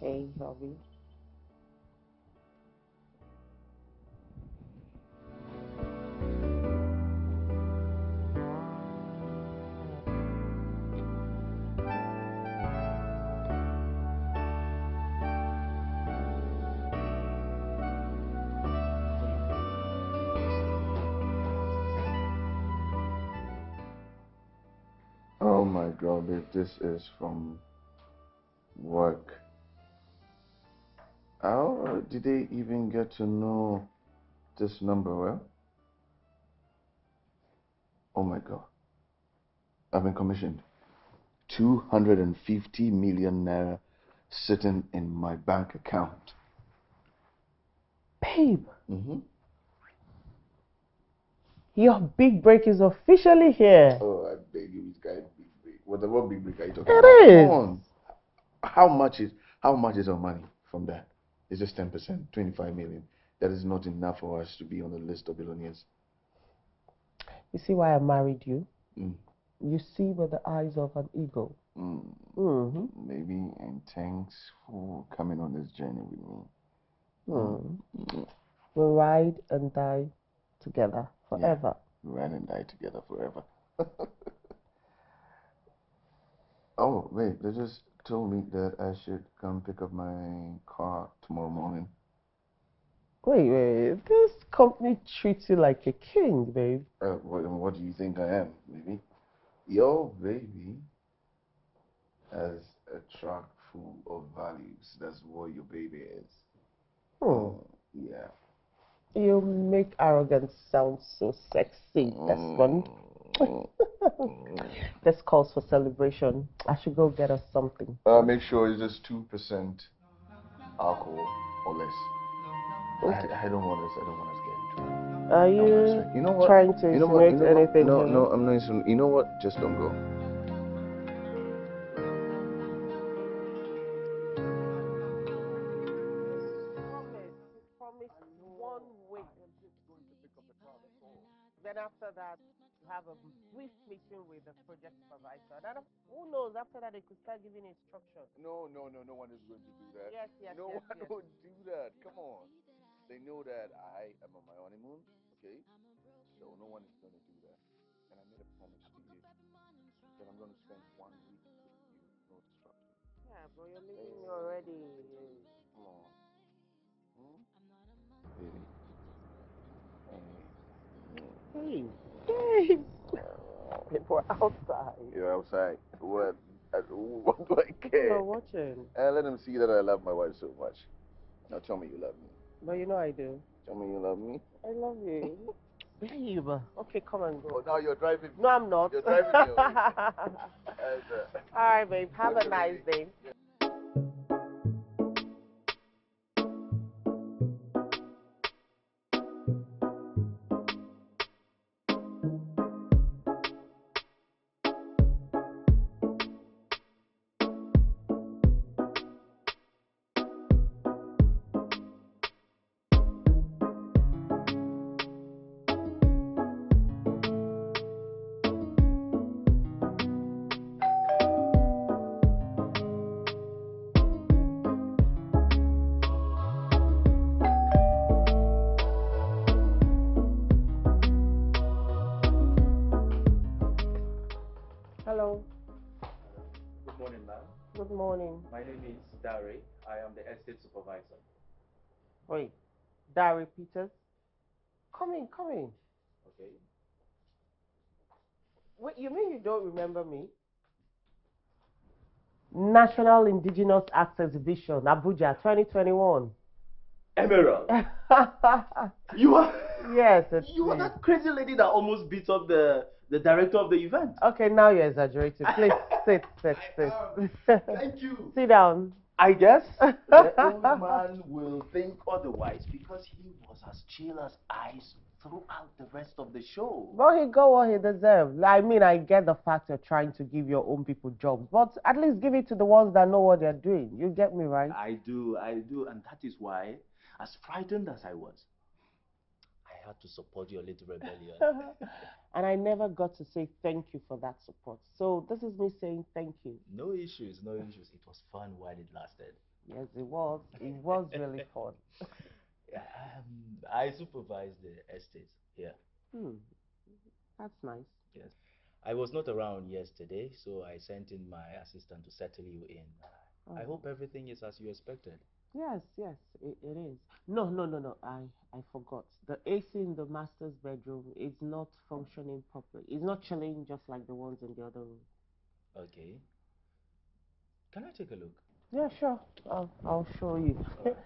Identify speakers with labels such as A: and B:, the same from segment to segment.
A: Hey, Bobby.
B: Oh my god, if this is from work. How did they even get to know this number well? Oh my god. I've been commissioned. 250 million naira sitting in my bank account.
A: Babe,
B: Mm-hmm.
A: your big break is officially here.
B: Oh, I beg you, it's kind of big break. What, the- big break are you talking
A: It
B: about?
A: is.
B: How much is how much is our money from that? It's just 10%, 25 million. That is not enough for us to be on the list of billionaires.
A: You see why I married you?
B: Mm.
A: You see with the eyes of an eagle.
B: Mm,
A: Mm-hmm.
B: maybe, and thanks for coming on this journey with me.
A: Mm. We'll ride and die together forever.
B: Ride and die together forever. oh, wait, they just told me that I should come pick up my car tomorrow morning.
A: Wait, wait, this company treats you like a king, babe.
B: Uh, what, what do you think I am, baby? Your baby has a truck full of values. That's what your baby is.
A: Hmm.
B: Yeah.
A: You make arrogance sound so sexy, Desmond.
B: Mm.
A: This calls for celebration. I should go get us something.
B: Uh, make sure it's just two percent alcohol or less.
A: Okay.
B: I, I don't want us. I don't want us getting drunk.
A: Are you
B: you know what?
A: trying to
B: You know
A: insinuate
B: You know
A: anything?
B: No, no, I'm not insinuating. You know what? Just don't go.
A: That, they could start giving instructions.
B: No, no, no. No one is going to do that.
A: Yes, yes,
B: no
A: yes,
B: one
A: yes.
B: would do that. Come on. They know that I am on my honeymoon. Okay. So no one is going to do that. And I made a promise to you that I'm going to spend one week with you. No disruption.
A: Yeah, bro, you're leaving me already.
B: Come on. Hmm? Baby. Hey.
A: Hey, hey, we're outside.
B: You're outside. What? What do I care?
A: You're watching,
B: And let him see that I love my wife so much. Now tell me you love me.
A: but you know I do.
B: Tell me you love me.
A: I love you, babe. Okay, come and
B: Oh,
A: go.
B: now you're driving me.
A: No, I'm not.
B: You're driving me uh,
A: right, babe. Have a nice day.
C: Am the estate supervisor.
A: Wait, Dari Peters. Come in, come in.
C: Okay.
A: Wait, you mean you don't remember me? National Indigenous Arts Exhibition, Abuja, 2021.
C: Emerald, you are
A: yes, it's
C: you are that crazy lady that almost beat up the the director of the event.
A: Okay, now you're exaggerating. Please sit, sit, sit.
C: Thank you.
A: Sit down.
C: I guess the old man will think otherwise because he was as chill as ice throughout the rest of the show.
A: Well, he got what he deserved. I mean, I get the fact you're trying to give your own people jobs, but at least give it to the ones that know what they're doing. You get me, right?
C: I do, I do, and that is why, as frightened as I was, I had to support your little rebellion.
A: and I never got to say thank you for that support. So this is me saying thank you.
C: No issues, no issues. It was fun while it lasted.
A: Yes, it was. It was really fun.
C: Um, I supervise the estate here.
A: Hmm. That's nice.
C: Yes. I was not around yesterday, so I sent in my assistant to settle you in. I
A: Oh.
C: hope everything is as you expected.
A: Yes, yes, it, it is. No, no, no, no. I, I forgot. The AC in the master's bedroom is not functioning properly. It's not chilling just like the ones in the other room.
C: Okay. Can I take a look?
A: Yeah, sure. I'll, I'll show you.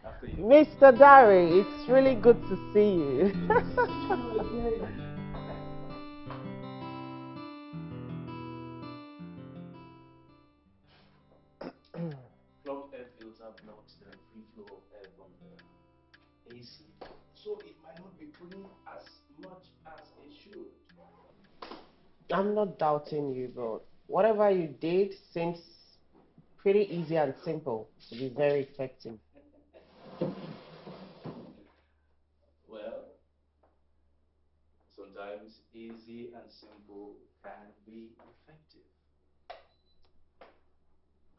C: After you.
A: Mr. Dari, it's really good to see you.
C: AC, so it might not be clean as much as it should.
A: I'm not doubting you, but whatever you did seems pretty easy and simple to be very effective.
C: Well, sometimes easy and simple can be effective.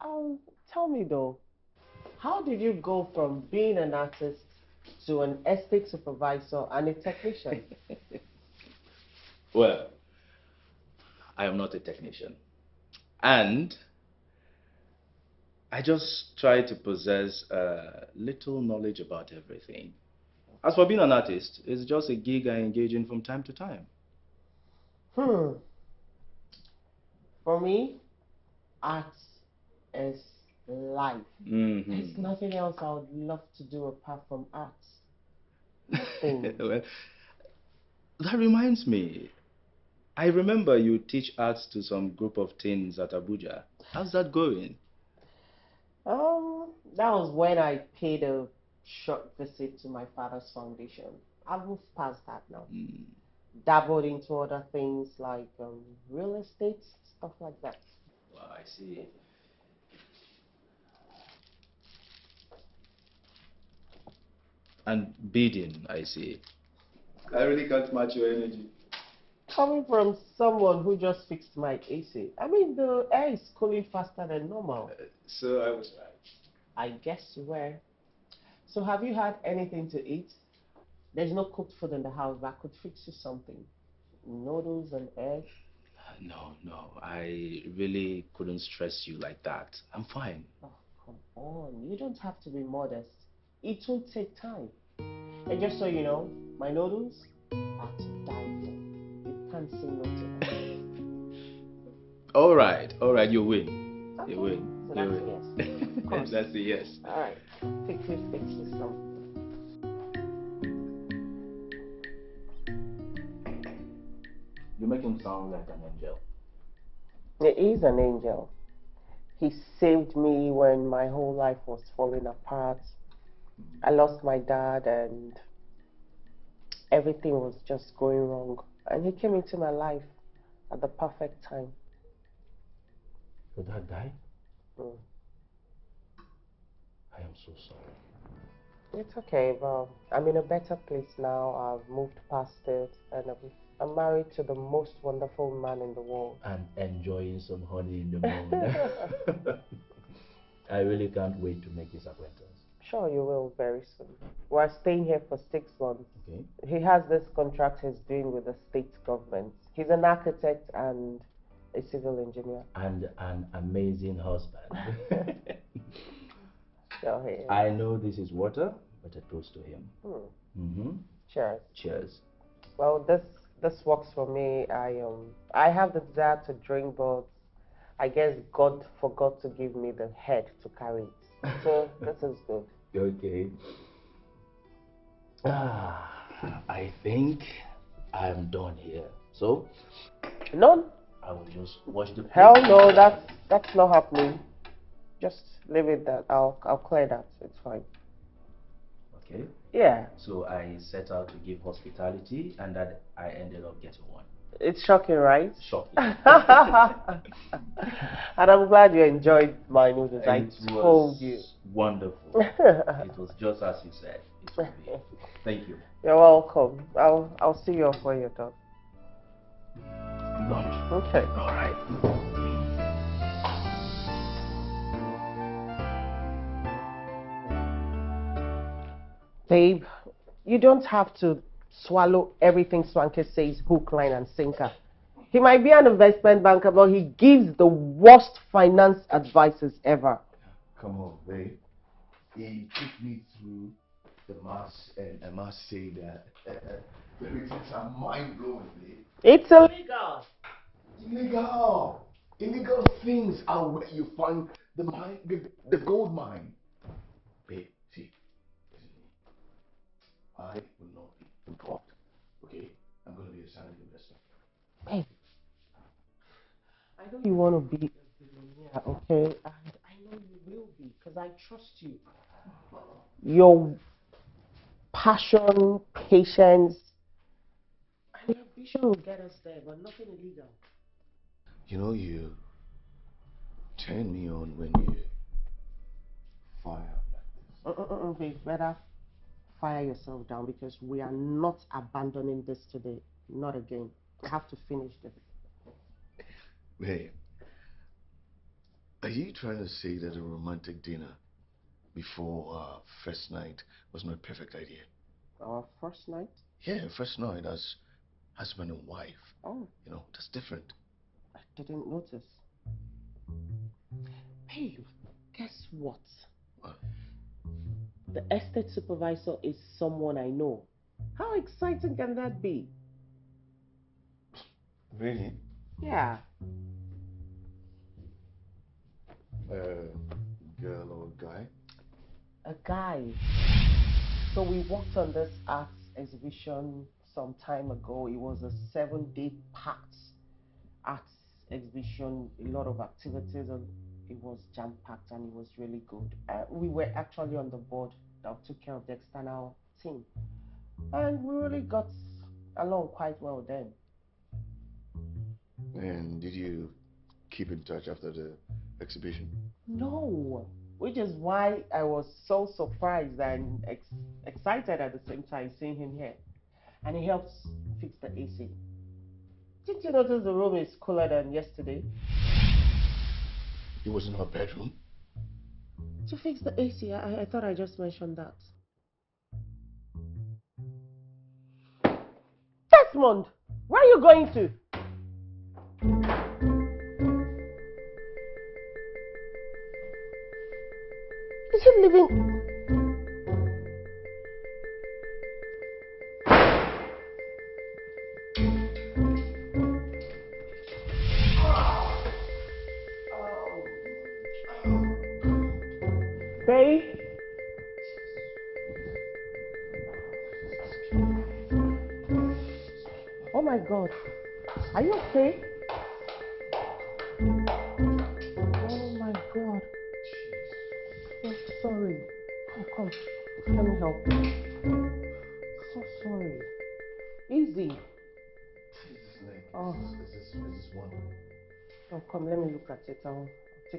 A: Um, tell me though, how did you go from being an artist to an estate supervisor and a technician?
C: Well, I am not a technician. And I just try to possess uh, little knowledge about everything. As for being an artist, it's just a gig I engage in from time to time.
A: Hmm. For me, art is life. There's
C: Mhm.
A: nothing else I would love to do apart from art.
C: Well, that reminds me. I remember you teach arts to some group of teens at Abuja. How's that going?
A: Um, that was when I paid a short visit to my father's foundation. I've moved past that now.
C: Mm.
A: Dabbled into other things like um, real estate, stuff like that.
C: Well, I see. And bidding, I see. I really can't match your energy.
A: Coming from someone who just fixed my AC, I mean, the air is cooling faster than normal.
C: Uh, so I was right.
A: I guess you were. So, have you had anything to eat? There's no cooked food in the house, but I could fix you something. Noodles and eggs.
C: No, no, I really couldn't stress you like that. I'm fine.
A: Oh, come on. You don't have to be modest. It won't take time. And just so you know, my noodles are to die for. You can't say no to them.
C: All right, all right, you win.
A: Okay.
C: You win.
A: So
C: you
A: that's a
C: win.
A: yes. Of course.
C: that's a yes.
A: All right. Quickly fix this something.
C: You make him sound like an angel.
A: He is an angel. He saved me when my whole life was falling apart. I lost my dad and everything was just going wrong. And he came into my life at the perfect time.
C: Your dad died?
A: Mm.
C: I am so sorry.
A: It's okay, but I'm in a better place now. I've moved past it and I'm, I'm married to the most wonderful man in the world.
C: And enjoying some honey in the morning. I really can't wait to make his acquaintance.
A: Sure, you will very soon. We're staying here for six months.
C: Okay.
A: He has this contract he's doing with the state government. He's an architect and a civil engineer.
C: And an amazing husband.
A: So he,
C: I know this is water, but a toast to him.
A: hmm,
C: Mm-hmm.
A: cheers.
C: Cheers.
A: Well, this this works for me. I um I have the desire to drink, but I guess God forgot to give me the head to carry it. So this is good.
C: Okay. Ah, I think I'm done here. So
A: None?
C: I will just watch the
A: Hell no, that's that's not happening. Just leave it that. I'll I'll clear that. It's fine.
C: Okay.
A: Yeah,
C: So I set out to give hospitality, and that I ended up getting one.
A: It's shocking, right?
C: Shocking.
A: and I'm glad you enjoyed my noodles. I
C: It
A: told
C: was
A: you.
C: wonderful. it was just as you said.
B: Thank you.
A: You're welcome. I'll I'll see you off when you're done.
B: Lunch.
A: Okay.
B: All right.
A: Babe, you don't have to swallow everything Swanky says hook, line, and sinker. He might be an investment banker, but he gives the worst finance advices ever.
B: Come on, babe. He took me through the mass, and I must say that uh, the results are mind blowing, babe.
A: It's illegal.
B: Illegal, illegal things are where you find the mine, the, the gold mine. Babe, see, listen to me. I will not be involved. Okay, I'm gonna be a silent investor.
A: Babe, I know you want to be a billionaire, okay? And I know you will be, because I trust you. Your passion, patience, and your vision will get us there, but nothing illegal.
B: You know, you turn me on when you fire up like this.
A: Uh-uh, babe, better fire yourself down because we are not abandoning this today. Not again. I have to finish this.
B: Babe, are you trying to say that a romantic dinner before uh, first night was not a perfect idea?
A: Our first night?
B: Yeah, first night as husband and wife.
A: Oh,
B: You know, that's different.
A: I didn't notice. Babe, guess what?
B: What?
A: The estate supervisor is someone I know. How exciting can that be?
B: Really?
A: Yeah.
B: Uh, girl or a guy?
A: a guy. So we worked on this art exhibition some time ago. It was a seven day packed art exhibition, a lot of activities, and it was jam packed and it was really good. Uh, we were actually on the board that took care of the external team, and we really got along quite well then.
B: And did you keep in touch after the exhibition?
A: No, which is why I was so surprised and ex- excited at the same time seeing him here. And he helps fix the AC. Didn't you notice the room is cooler than yesterday?
B: It was in her bedroom.
A: To fix the AC, I, I thought I just mentioned that. Desmond, where are you going to? He? Oh my god. Are you okay?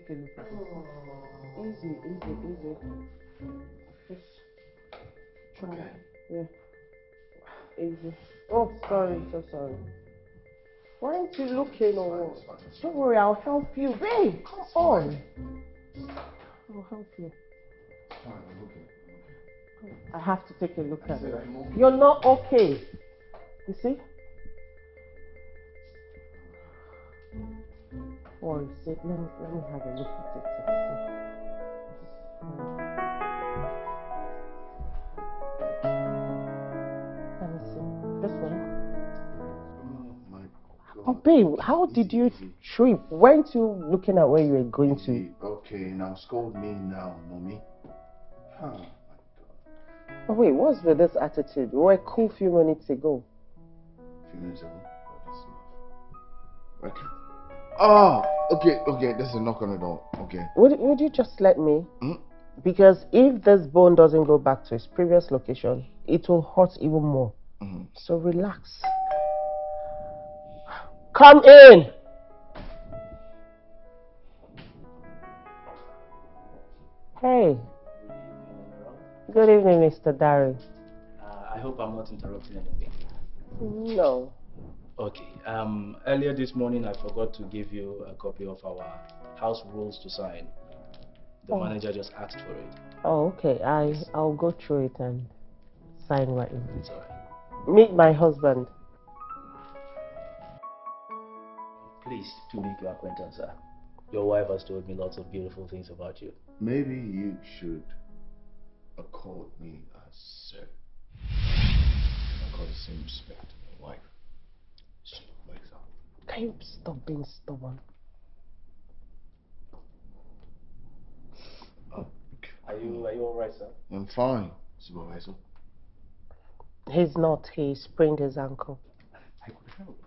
A: Take a look at it. Easy, easy, easy. Just try.
B: Okay.
A: Yeah. Easy. Oh, sorry. So sorry. Why aren't you looking or what? Don't worry, I'll help you. Babe, come on. I'll help you.
B: fine, I'm okay. Okay.
A: I have to take a look at it. You're not okay. You see? Or sit. Let me let me have a look at it. Let me see. This one.
B: Oh my oh, God.
A: Oh, babe, how did you trip? Weren't you looking at where you were going to?
B: Okay, now scold me now, mommy. Oh my God.
A: Oh, wait, what's with this attitude? We were cool few minutes ago.
B: few minutes ago. Oh. Okay. Oh, okay, okay. There's a knock on the door. Okay.
A: Would, would you just let me?
B: Hmm?
A: Because if this bone doesn't go back to its previous location, it will hurt even more.
B: Mhm.
A: So relax. Come in. Hey, Good evening, Mr. Dari.
C: Uh, I hope I'm not interrupting anything.
A: No.
C: Okay. Um, earlier this morning, I forgot to give you a copy of our house rules to sign. The
A: Oh.
C: manager just asked for it.
A: Oh, okay. I I'll go through it and sign right in.
C: It's alright.
A: Meet my husband.
C: Pleased to make your acquaintance, sir. Your wife has told me lots of beautiful things about you.
B: Maybe you should accord me as sir. Accord the same respect to my wife. So, for example.
A: Can you stop being stubborn?
B: Oh,
C: Are you are you alright, sir?
B: I'm fine, supervisor.
A: He's not. He sprained his ankle.
C: I could help.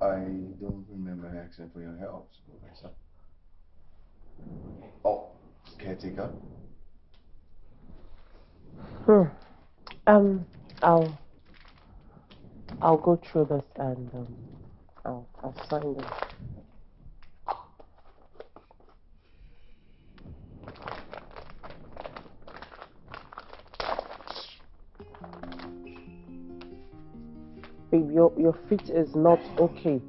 B: I don't remember asking for your help, supervisor. Oh, caretaker.
A: Hmm. Um, I'll I'll go through this and um, I'll I'll sign this. Babe, your your feet is not okay.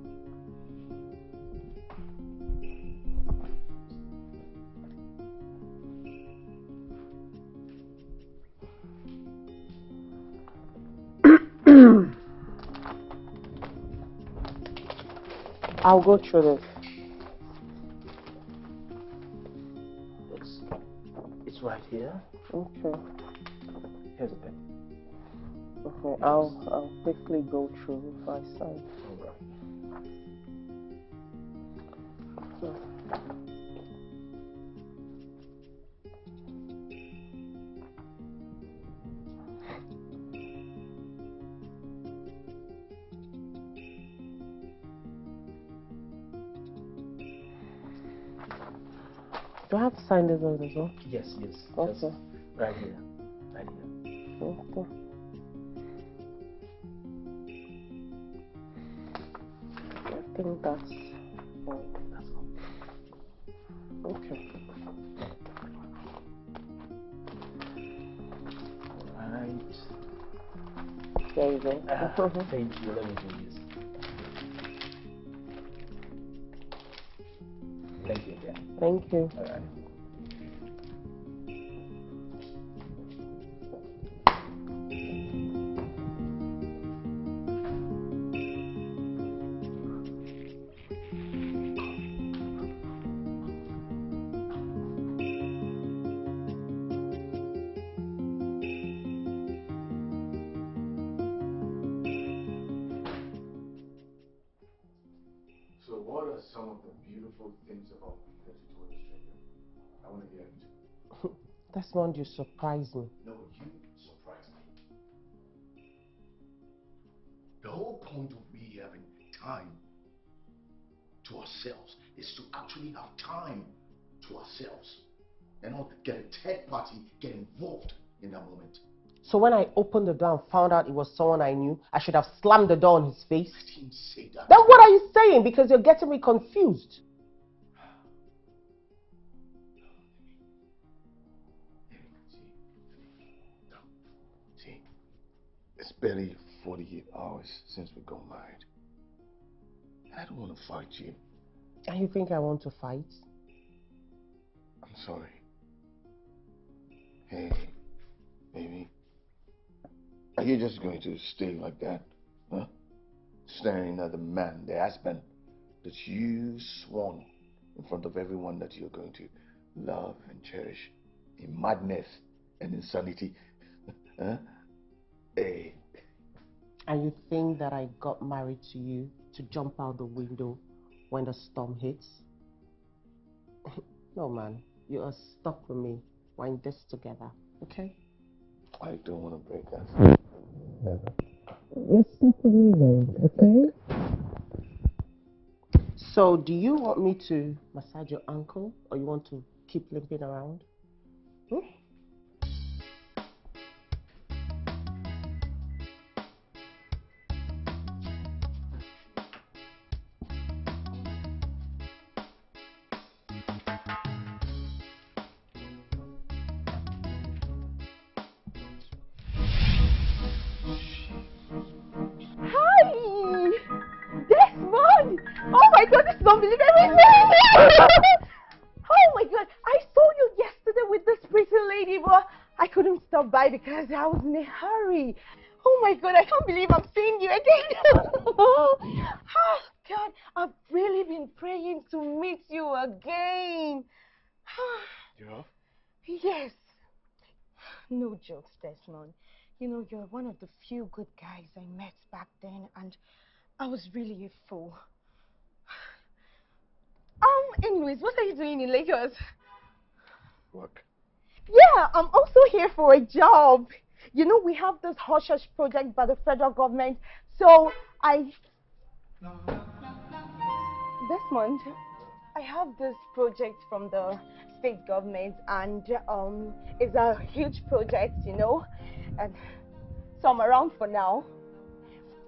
A: I'll go through this.
C: It's it's right here.
A: Okay.
C: Here's a pen.
A: Okay. I'll I'll quickly go through if I sign.
C: Alright.
A: Do I sign this one as well?
C: Yes, yes.
A: Okay.
C: right here. Right here.
A: Okay. I think that's all.
C: That's all.
A: Okay.
C: Alright.
A: There you go.
C: Ah, thank you. Let me do this. Thank you again.
A: Thank you.
C: Alright.
B: So, You
A: surprise me.
B: No, you surprise me. The whole point of we having time to ourselves is to actually have time to ourselves and not get a third party get involved in that moment.
A: So when I opened the door and found out it was someone I knew, I should have slammed the door on his face.
B: I didn't say that.
A: Then what are you saying? Because you're getting me confused.
B: Barely 48 hours since we got married. I don't want to fight you.
A: And you think I want to fight?
B: I'm sorry. Hey, baby. Are you just going to stay like that? Huh? Staring at the man, the husband that you sworn in front of everyone that you're going to love and cherish in madness and insanity. huh? Hey,
A: And you think that I got married to you to jump out the window when the storm hits? no, man. You are stuck with me. We're in this together. Okay?
B: I don't want to break us. Never.
A: You're stuck with me then, okay? So, do you want me to massage your ankle or you want to keep limping around? Hmm? Because I was in a hurry. Oh my god, I can't believe I'm seeing you again. oh god, I've really been praying to meet you again.
B: Yeah?
A: Yes. No jokes, Desmond. You know, you're one of the few good guys I met back then, and I was really a fool. Um, anyways, what are you doing in Lagos?
B: Work.
A: Yeah, I'm also here for a job. You know, we have this hush hush project by the federal government, so I. This month, I have this project from the state government, and um, it's a huge project, you know, and so I'm around for now.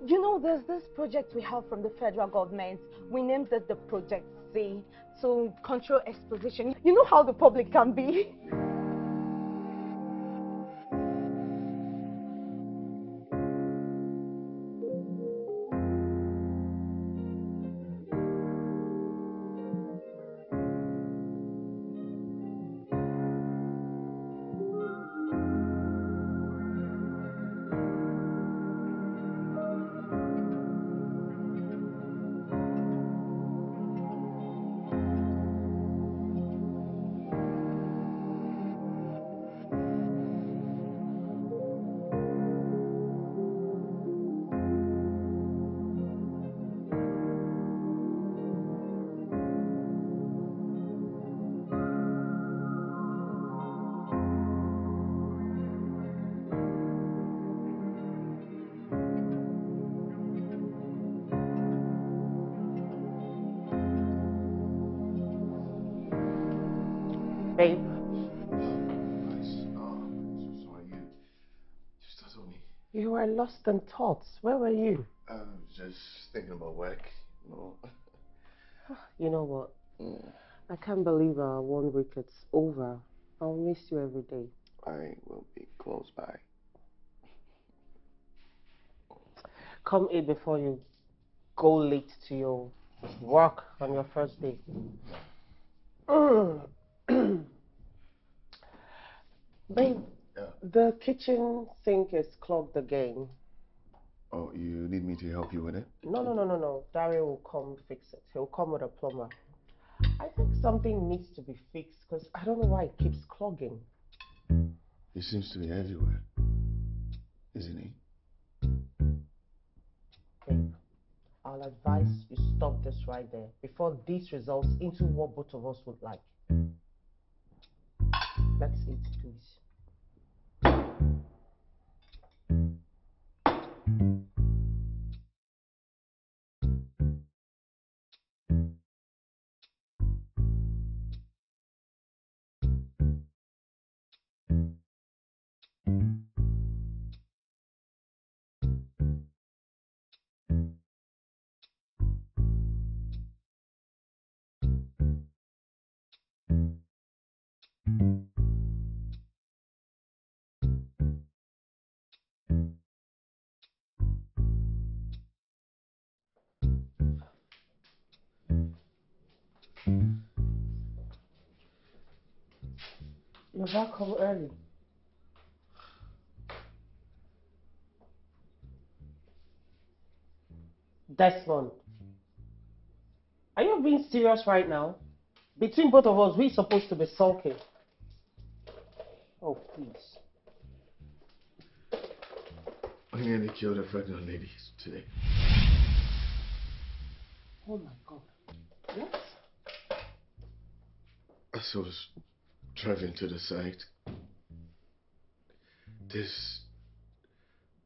A: You know, there's this project we have from the federal government. We named it the Project C to control exposition. You know how the public can be. lost in thoughts. Where were you?
B: I was just thinking about work. You know.
A: You know what?
B: Mm.
A: I can't believe our one week is over. I'll miss you every day.
B: I will be close by.
A: Come eat before you go late to your work on your first day. Babe,
B: Yeah.
A: the kitchen sink is clogged again.
B: Oh, you need me to help you with it?
A: No, no, no, no, no. Dario will come fix it. He'll come with a plumber. I think something needs to be fixed because I don't know why it keeps clogging.
B: He seems to be everywhere. Isn't he?
A: Babe, I'll advise you stop this right there before this results into what both of us would like. Let's eat, please. Back home early. Desmond, are you being serious right now? Between both of us, we're supposed to be sulking. Oh, please.
B: I nearly killed a pregnant lady today.
A: Oh my God. What?
B: I was driving to the site, this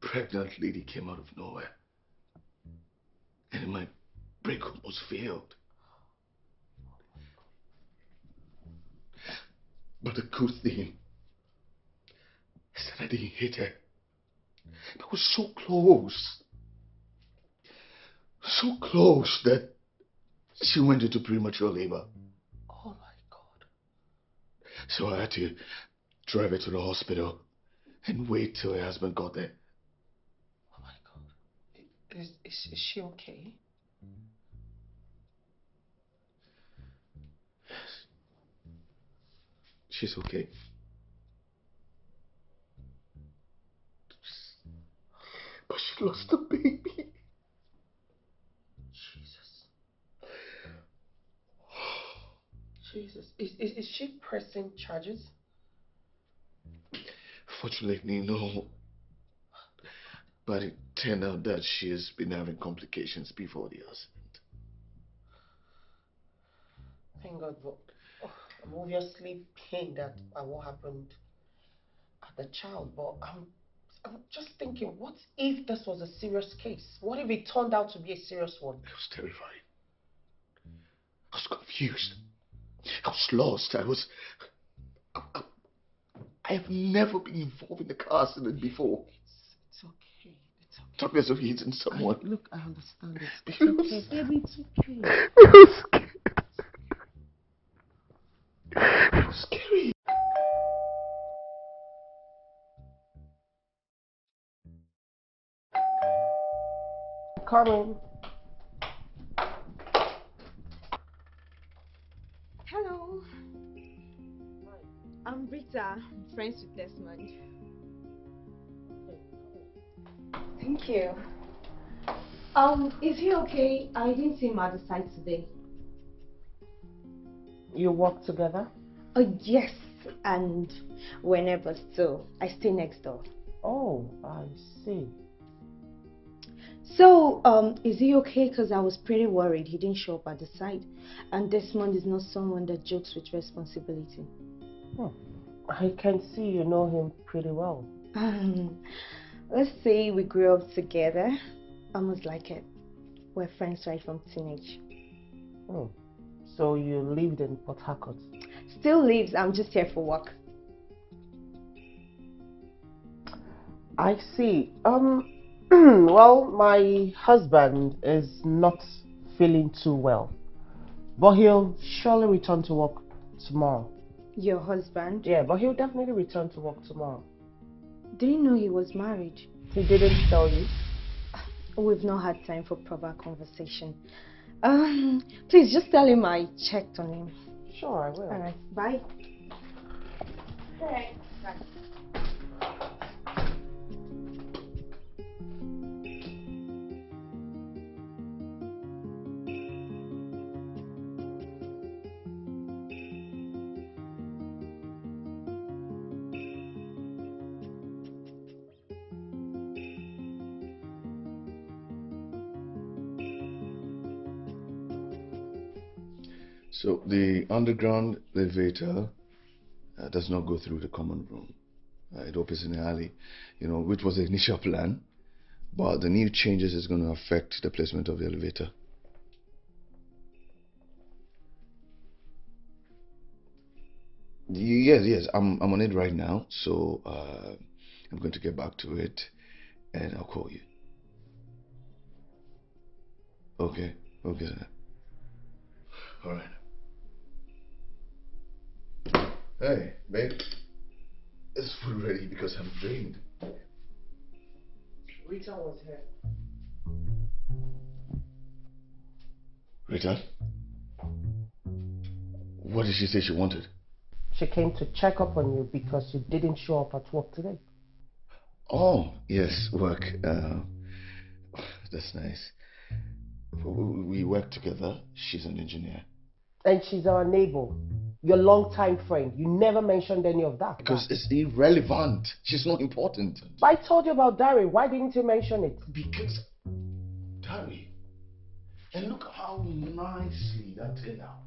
B: pregnant lady came out of nowhere. And my brake almost failed. But the good thing is that I didn't hit her. I was so close. So close that she went into premature labor. So I had to drive her to the hospital and wait till her husband got there.
A: Oh my god. Is, is, is she okay?
B: She's okay. But she lost the baby.
A: Jesus. Is, is, is she pressing charges?
B: Fortunately, no. But it turned out that she has been having complications before the accident.
A: Thank God, but oh, I'm obviously pained at, at what happened at the child, but I'm, I'm just thinking, what if this was a serious case? What if it turned out to be a serious one?
B: I was terrified. I was confused. I was lost. I was. I, I, I have never been involved in a car accident before.
A: It's, it's okay. It's okay.
B: Talk as if hitting someone.
A: I, look, I understand it. It's
B: You
A: okay, baby. It's okay.
B: It was scary. It was scary.
A: Coming.
D: Friends with Desmond. Thank you. Um, is he okay? I didn't see him at the site today.
A: You work together?
D: Oh, yes, and whenever so. I stay next door.
A: Oh, I see.
D: So, um, is he okay? Because I was pretty worried he didn't show up at the site. And Desmond is not someone that jokes with responsibility.
A: I can see you know him pretty well.
D: Um, let's say we grew up together. Almost like it. We're friends right from teenage.
A: Hmm. So you lived in Port Harcourt?
D: Still lives, I'm just here for work.
A: I see. Um, well, my husband is not feeling too well, but he'll surely return to work tomorrow.
D: Your husband?
A: Yeah, but he'll definitely return to work tomorrow.
D: Didn't know he was married.
A: He didn't tell you?
D: We've not had time for proper conversation. Um, please just tell him I checked on him.
A: Sure, I will.
D: Alright, bye.
B: So the underground elevator uh, does not go through the common room. Uh, it opens in the alley, you know, which was the initial plan. But the new changes is going to affect the placement of the elevator. Yes, yes, I'm I'm on it right now. So uh, I'm going to get back to it, and I'll call you. Okay, okay. All right. Hey, babe. Is food ready because I'm drained.
A: Rita was here.
B: Rita? What did she say she wanted?
A: She came to check up on you because you didn't show up at work today.
B: Oh, yes, work. Uh, that's nice. We we work together. She's an engineer.
A: And she's our neighbor, your long-time friend. You never mentioned any of that.
B: Because it's irrelevant. She's not important.
A: But I told you about Dari. Why didn't you mention it?
B: Because, Dari, and look how nicely that turned out.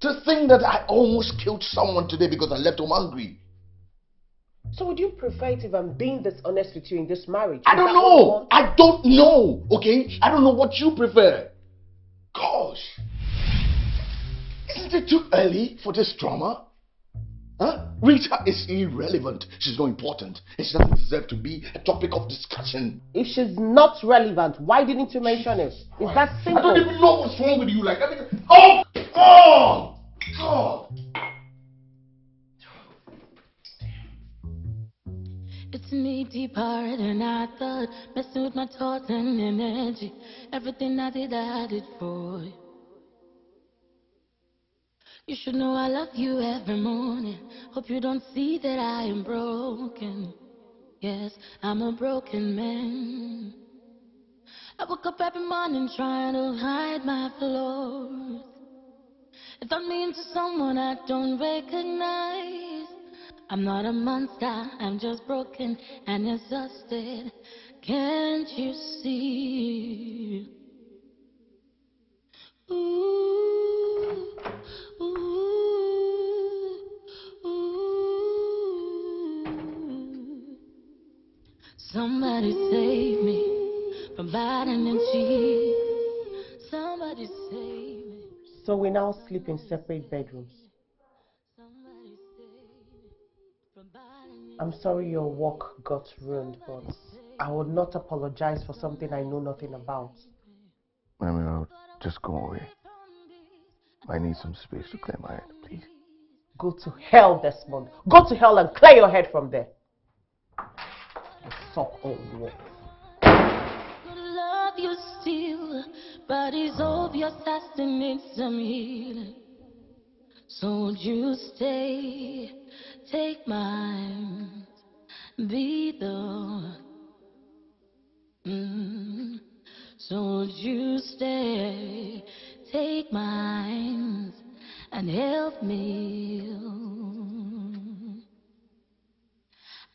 B: To think that I almost killed someone today because I left home hungry.
A: So would you prefer it if I'm being dishonest with you in this marriage?
B: I
A: Is
B: don't
A: that what you
B: know. I don't know. Okay? I don't know what you prefer. Gosh. Isn't it too early for this drama? Huh? Rita is irrelevant. She's not important. And she doesn't deserve to be a topic of discussion.
A: If she's not relevant, why didn't you mention it? Is that simple?
B: I
A: simple?
B: don't even know what's wrong with you. Like, everything. Oh! Oh! God!
E: It's me deeper than I thought, messing with my thoughts and energy. Everything I did, I did for you. You should know I love you every morning. Hope you don't see that I am broken. Yes, I'm a broken man. I woke up every morning trying to hide my flaws. If I'm mean to someone I don't recognize, I'm not a monster, I'm just broken and exhausted. Can't you see? Ooh, Somebody save me from biting and cheat. Somebody save me.
A: So we now sleep in separate bedrooms.
E: Somebody save me from biting
A: I'm sorry your walk got ruined, but I would not apologize for something I know nothing about.
B: Emerald, just go away. I need some space to clear my head, please.
A: Go to hell, Desmond. Go to hell and clear your head from there. You suck all way.
E: could love you still, but it's obvious I still need some healing. So would you stay, take mine, be the. Mm. So would you stay, take mine, and help me?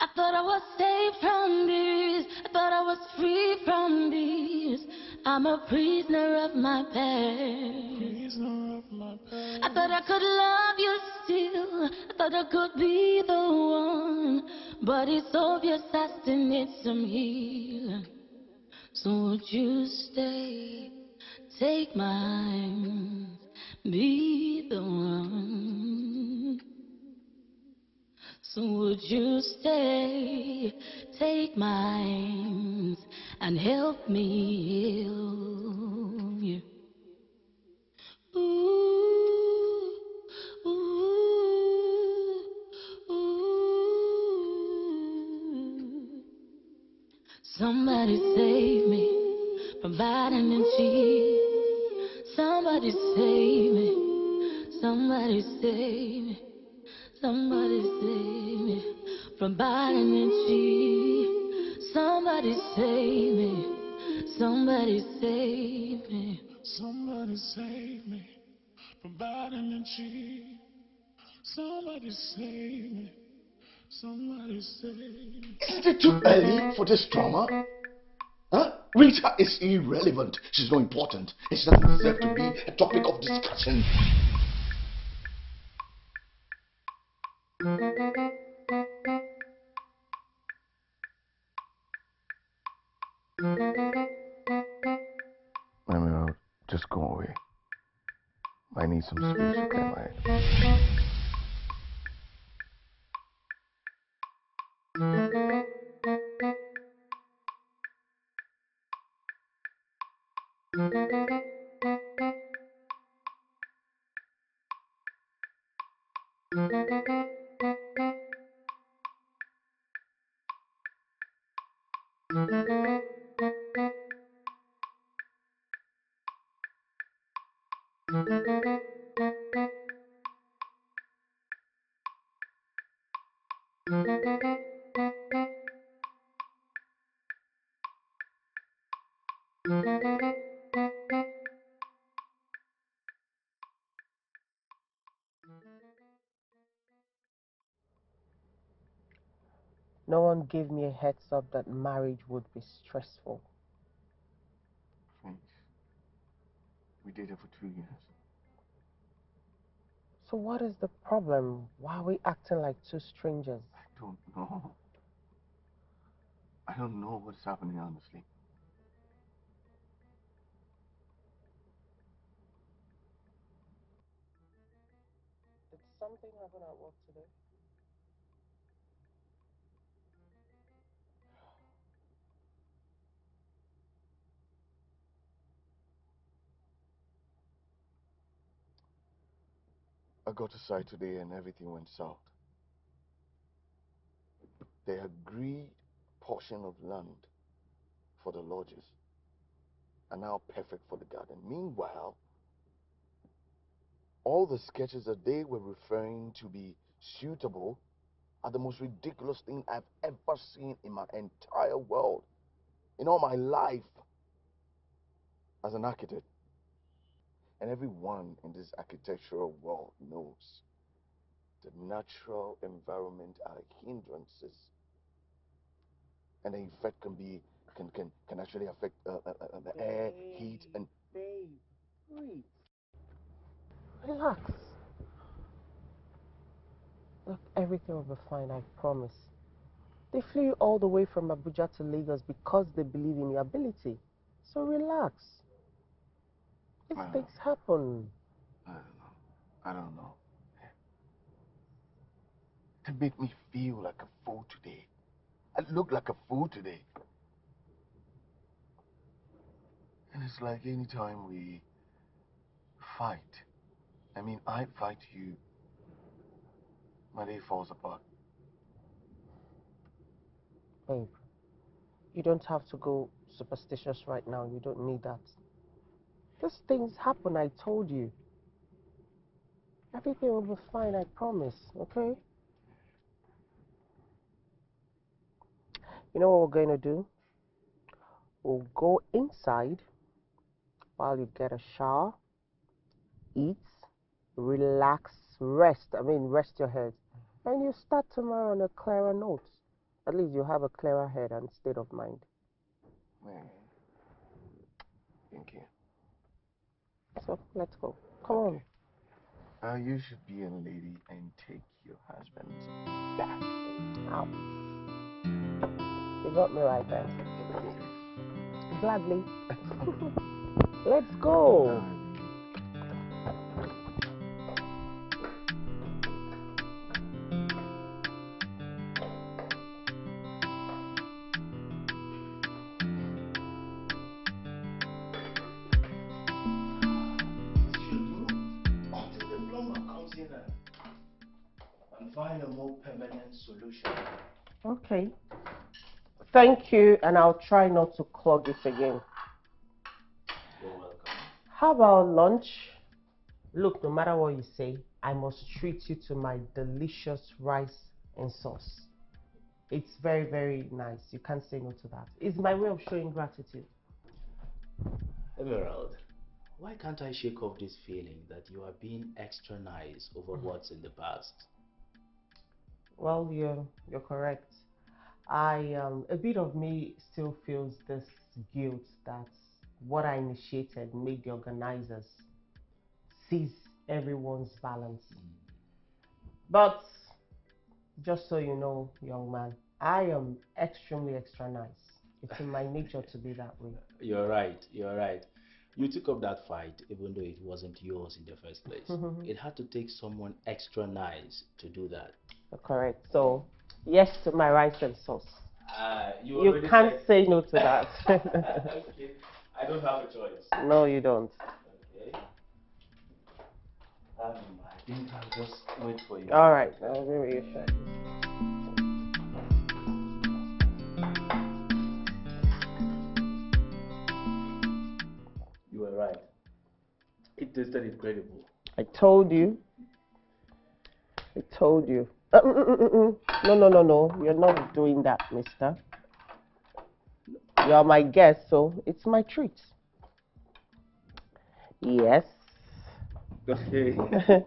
E: I thought I was safe from this. I thought I was free from this. I'm a prisoner of my past. I thought I could love you still. I thought I could be the one. But it's obvious I still need some healing. So would you stay? Take mine. Be the one. So would you stay, take mine, and help me heal you? Somebody save me from and cheat. Somebody save me. Somebody save me. Somebody save me from biting and cheat. Somebody save me. Somebody save me.
F: Somebody save me from biting and cheat. Somebody save me. Somebody save me.
B: Isn't it too early for this drama? Huh? Rita is irrelevant. She's not important. And she doesn't deserve to be a topic of discussion. Some space to clear
A: gave me a heads up that marriage would be stressful.
B: Friends, we dated for two years.
A: So what is the problem? Why are we acting like two strangers?
B: I don't know. I don't know what's happening, honestly.
A: Did something happen at work
B: I got to site today and everything went south. The agreed portion of land for the lodges are now perfect for the garden. Meanwhile, all the sketches that they were referring to be suitable are the most ridiculous thing I've ever seen in my entire world, in all my life as an architect. And everyone in this architectural world knows the natural environment are hindrances. And the effect can be can can can actually affect uh, uh, uh, the air, heat, and
A: Babe, breathe. Relax. Look, everything will be fine, I promise. They flew you all the way from Abuja to Lagos because they believe in your ability. So relax. These
B: Wow.
A: things happen.
B: I don't know. I don't know. To make me feel like a fool today. I look like a fool today. And it's like any time we fight, I mean, I fight you, my day falls apart.
A: Babe, you don't have to go superstitious right now. You don't need that. These things happen, I told you. Everything will be fine, I promise, okay? You know what we're going to do? We'll go inside while you get a shower, eat, relax, rest. I mean, rest your head. And you start tomorrow on a clearer note. At least you have a clearer head and state of mind.
B: Thank you.
A: So let's go. Come on.
B: Uh, you should be a lady and take your husband back.
A: You got me right there. Gladly. Let's go. Okay. Thank you, and I'll try not to clog it again.
C: You're welcome.
A: How about lunch? Look, no matter what you say, I must treat you to my delicious rice and sauce. It's very, very nice. You can't say no to that. It's my way of showing gratitude.
C: Emerald, why can't I shake off this feeling that you are being extra nice over mm. what's in the past?
A: Well, you're you're correct. I um a bit of me still feels this guilt that what I initiated made the organizers seize everyone's balance. But just so you know, young man, I am extremely extra nice. It's in my nature to be that way.
C: You're right, you're right. You took up that fight even though it wasn't yours in the first place. it had to take someone extra nice to do that.
A: Correct. So, yes to my rice and sauce.
C: Uh, you
A: You can't
C: said-
A: say no to that.
C: okay. I don't have a choice.
A: no, you don't.
C: Okay. Um, I think I'll just wait for you.
A: All right, I'll be reassured.
C: You were right. It tasted incredible.
A: I told you. I told you. Uh, mm, mm, mm. No, no, no, no. You're not doing that, mister. You're my guest, so it's my treat. Yes.
C: Okay.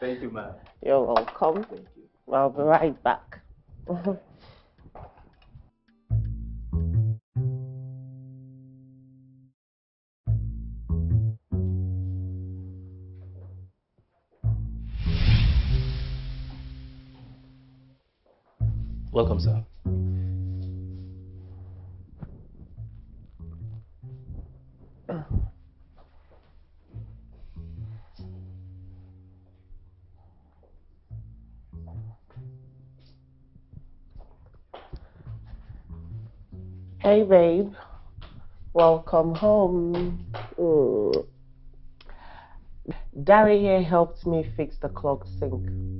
C: Thank you, ma'am.
A: You're welcome.
C: Thank you.
A: I'll be right back.
C: Welcome, sir.
A: Hey, babe. Welcome home. Mm. Here helped me fix the clogged sink.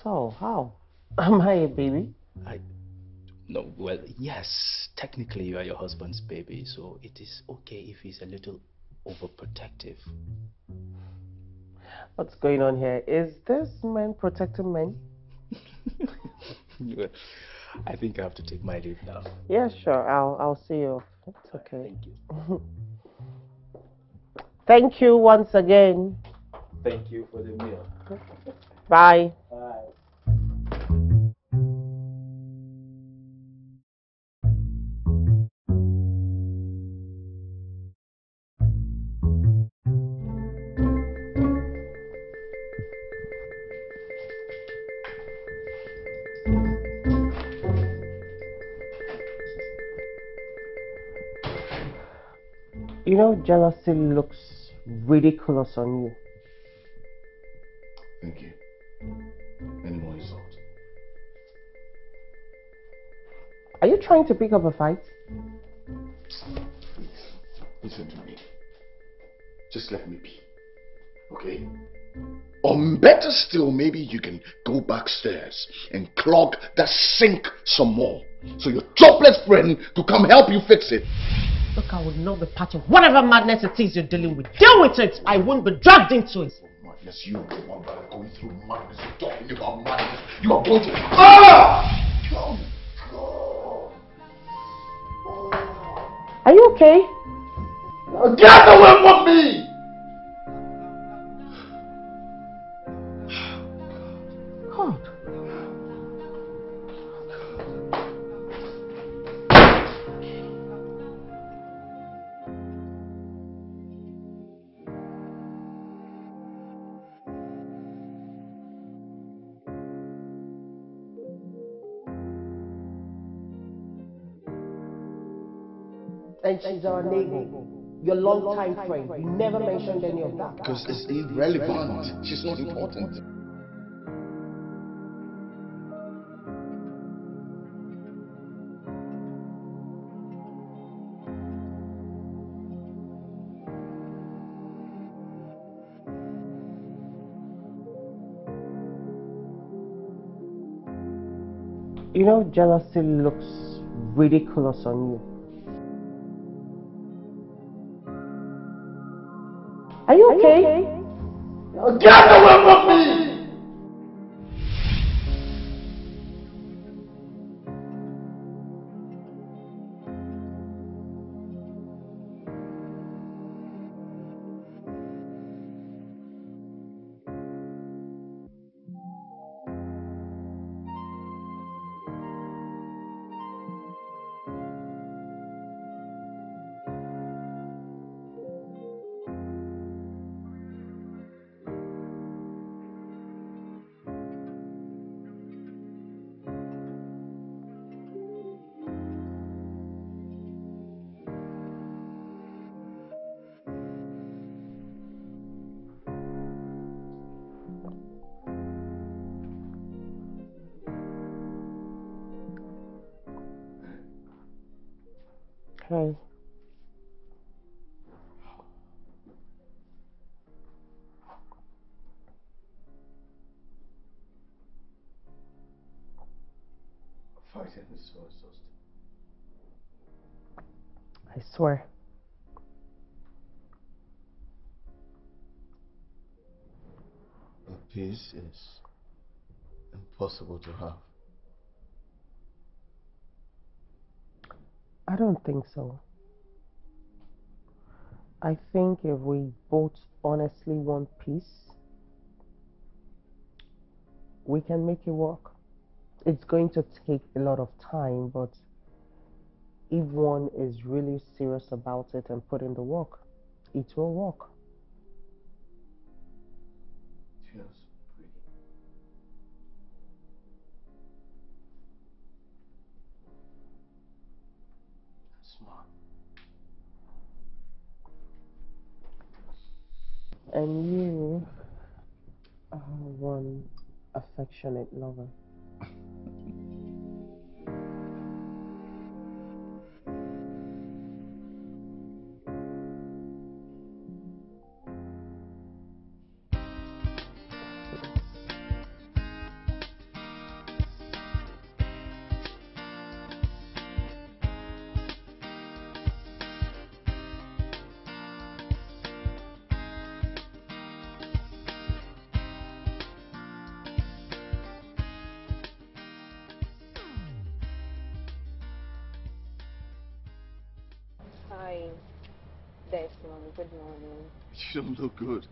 A: At all. How? Am I a baby?
C: I. No, well, yes, technically you are your husband's baby, so it is okay if he's a little overprotective.
A: What's going on here? Is this man protecting men?
C: I think I have to take my leave now.
A: Yeah, sure. I'll I'll see you. It's okay.
C: Thank you.
A: Thank you once again.
C: Thank you for the meal.
A: Bye. Jealousy looks ridiculous on you.
B: Thank you. Any more insult?
A: Are you trying to pick up a fight?
B: Please, listen to me. Just let me be. Okay? Or better still, maybe you can go backstairs and clog that sink some more. So your jobless friend could come help you fix it.
A: Look, I will not be part of whatever madness it is you're dealing with. Deal with it. I won't be dragged into it.
B: Madness, you are the one that are going through madness. You're talking about madness. You are going to. Ah! Oh, God.
A: Are you okay?
B: Now get away from me!
A: And she's our neighbor, your long-time friend. You never mentioned any of that.
B: Because it's irrelevant. She's not important.
A: You know, jealousy looks ridiculous on you. Okay? Hey.
B: Fighting is so exhausting.
A: I swear.
B: But peace is impossible to have.
A: I don't think so. I think if we both honestly want peace, we can make it work. It's going to take a lot of time, but if one is really serious about it and put in the work, it will work. And you uh, are one affectionate lover.
B: Don't look good.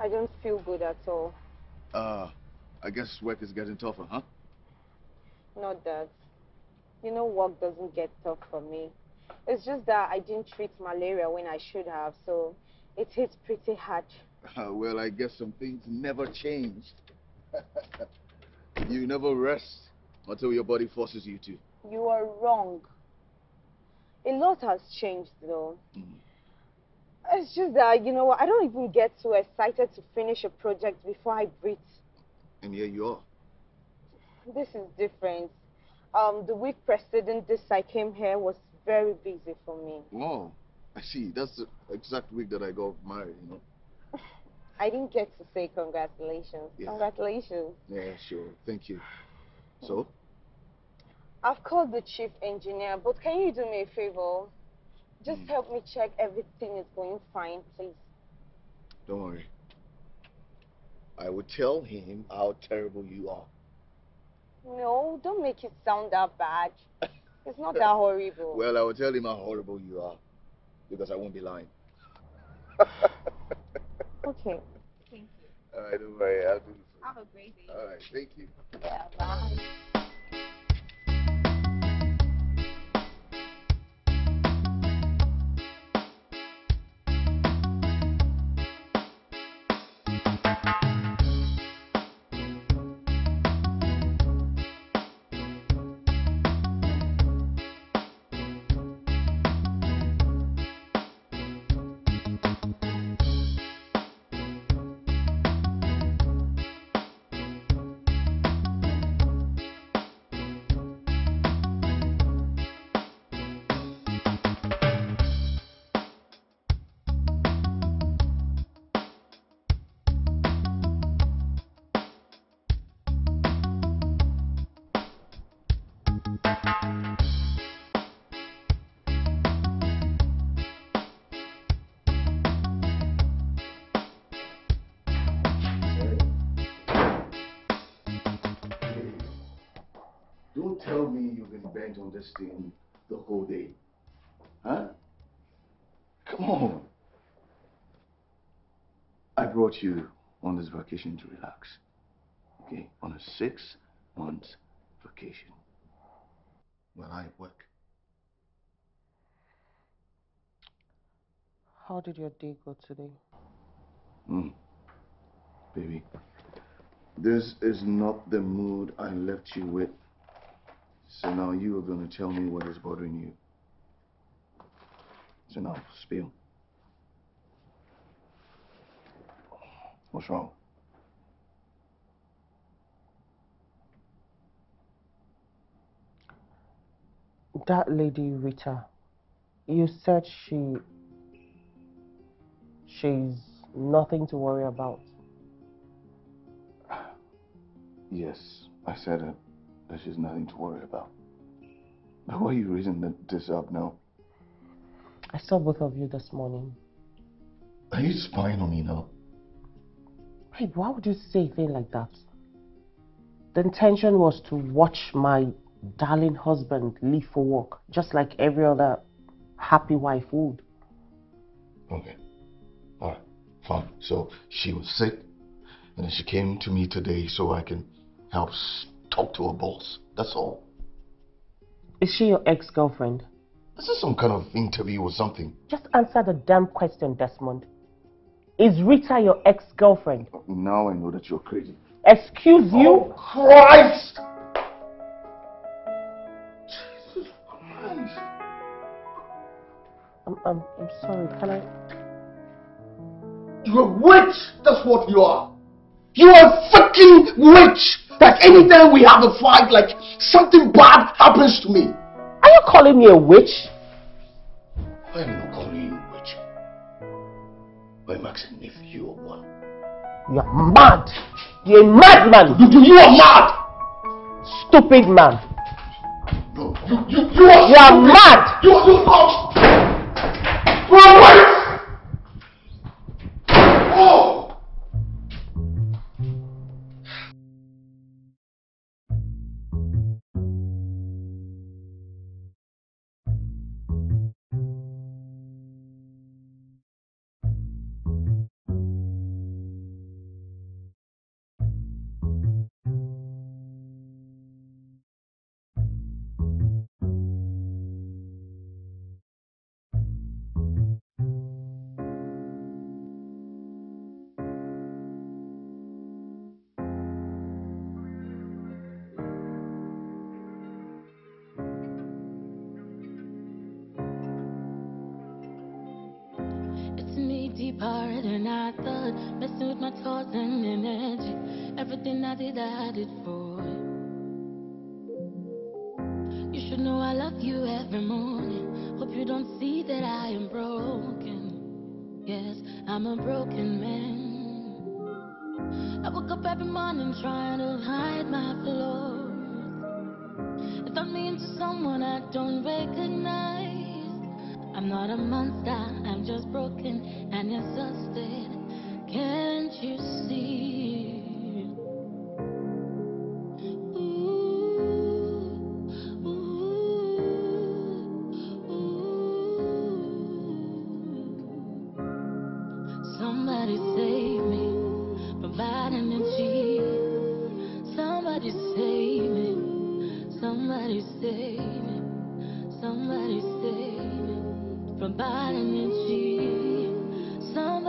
G: I don't feel good at all.
B: Uh, I guess work is getting tougher, huh?
G: Not that. You know, work doesn't get tough for me. It's just that I didn't treat malaria when I should have, so it hits pretty hard.
B: Uh, well, I guess some things never change. you never rest until your body forces you to.
G: You are wrong. A lot has changed, though.
B: Mm.
G: It's just that, you know I don't even get too excited to finish a project before I breathe.
B: And here you are.
G: This is different. Um, the week preceding this I came here was very busy for me.
B: Wow. I see. That's the exact week that I got married, you know?
G: I didn't get to say congratulations.
B: Yeah.
G: Congratulations.
B: Yeah, sure. Thank you. So?
G: I've called the chief engineer, but can you do me a favor? Just
B: Mm.
G: help me check everything is going fine, please.
B: Don't worry. I will tell him how terrible you are.
G: No, don't make it sound that bad. It's not that horrible.
B: Well, I will tell him how horrible you are. Because I won't be lying.
G: okay. Thank you.
B: All right, don't worry. I'll do this.
G: Have a great day.
B: All right, thank you.
G: Yeah, bye.
B: Don't tell me you've been bent on this thing the whole day. Huh? Come on. I brought you on this vacation to relax. Okay? On a six month vacation. While I work.
A: How did your day go today?
B: Hmm. Baby, this is not the mood I left you with. So now you are going to tell me what is bothering you. So now, spill. What's wrong?
A: That lady Rita, you said she she's nothing to worry about.
B: Yes, I said it. That she's nothing to worry about. But why are you raising this up now?
A: I saw both of you this morning.
B: Are you spying on me now?
A: Babe, why would you say a thing like that? The intention was to watch my darling husband leave for work, just like every other happy wife would.
H: Okay. All right. Fine. So she was sick, and then she came to me today so I can help talk to her boss. That's all.
A: Is she your ex-girlfriend?
H: This is some kind of interview or something.
A: Just answer the damn question, Desmond. Is Rita your ex-girlfriend?
B: Now I know that you're crazy.
A: Excuse you?
H: Oh, Christ! Jesus Christ!
A: I'm, I'm, I'm sorry, can I?
H: You're a witch! That's what you are! You are a freaking witch! That anytime we have a fight, like something bad happens to me.
A: Are you calling me a witch?
H: I am not calling you a witch. I'm asking if you are one.
A: You're mad! You're a madman!
H: You, you are mad!
A: Stupid man!
H: No, you, you, you are
A: You're mad!
H: You, you are... You're a witch!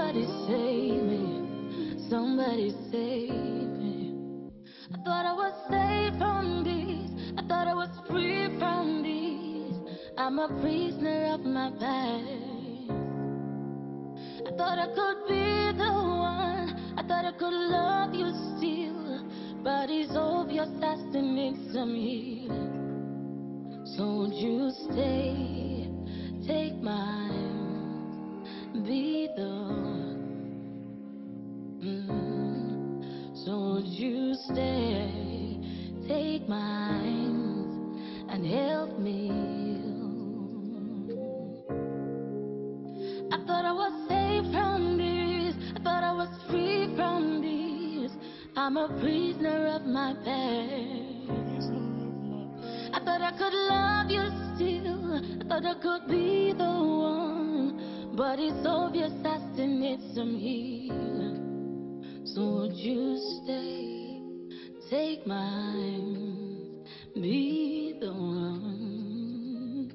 E: Somebody save me. Somebody save me. I thought I was safe from these. I thought I was free from these. I'm a prisoner of my past. I thought I could be the one. I thought I could love you still. But it's obvious I still need some healing. So would you stay? Take mine. Be the mm. So would you stay? Take mine and help me. I thought I was safe from this. I thought I was free from this. I'm a prisoner of my past. I thought I could love you still. I thought I could be the one. But it's obvious I still need some healing. So would you stay? Take mine. Be the one.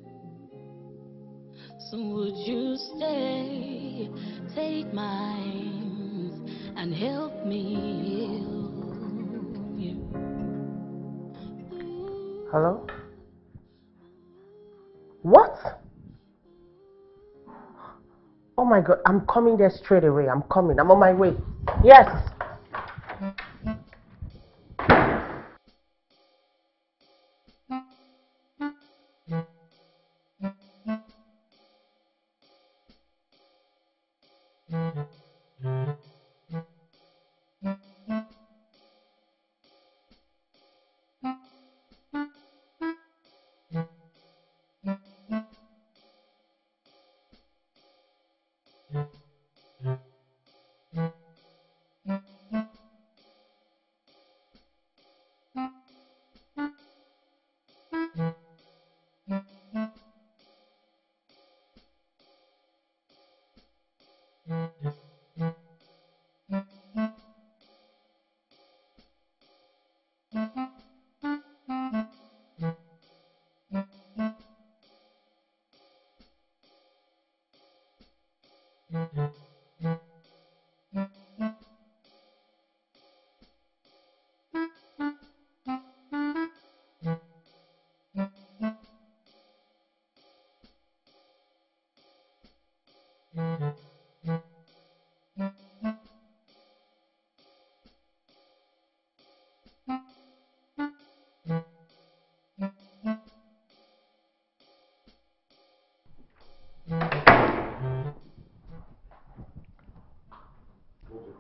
E: So would you stay? Take mine and help me heal.
A: Hello? What? Oh my god, I'm coming there straight away. I'm coming. I'm on my way. Yes.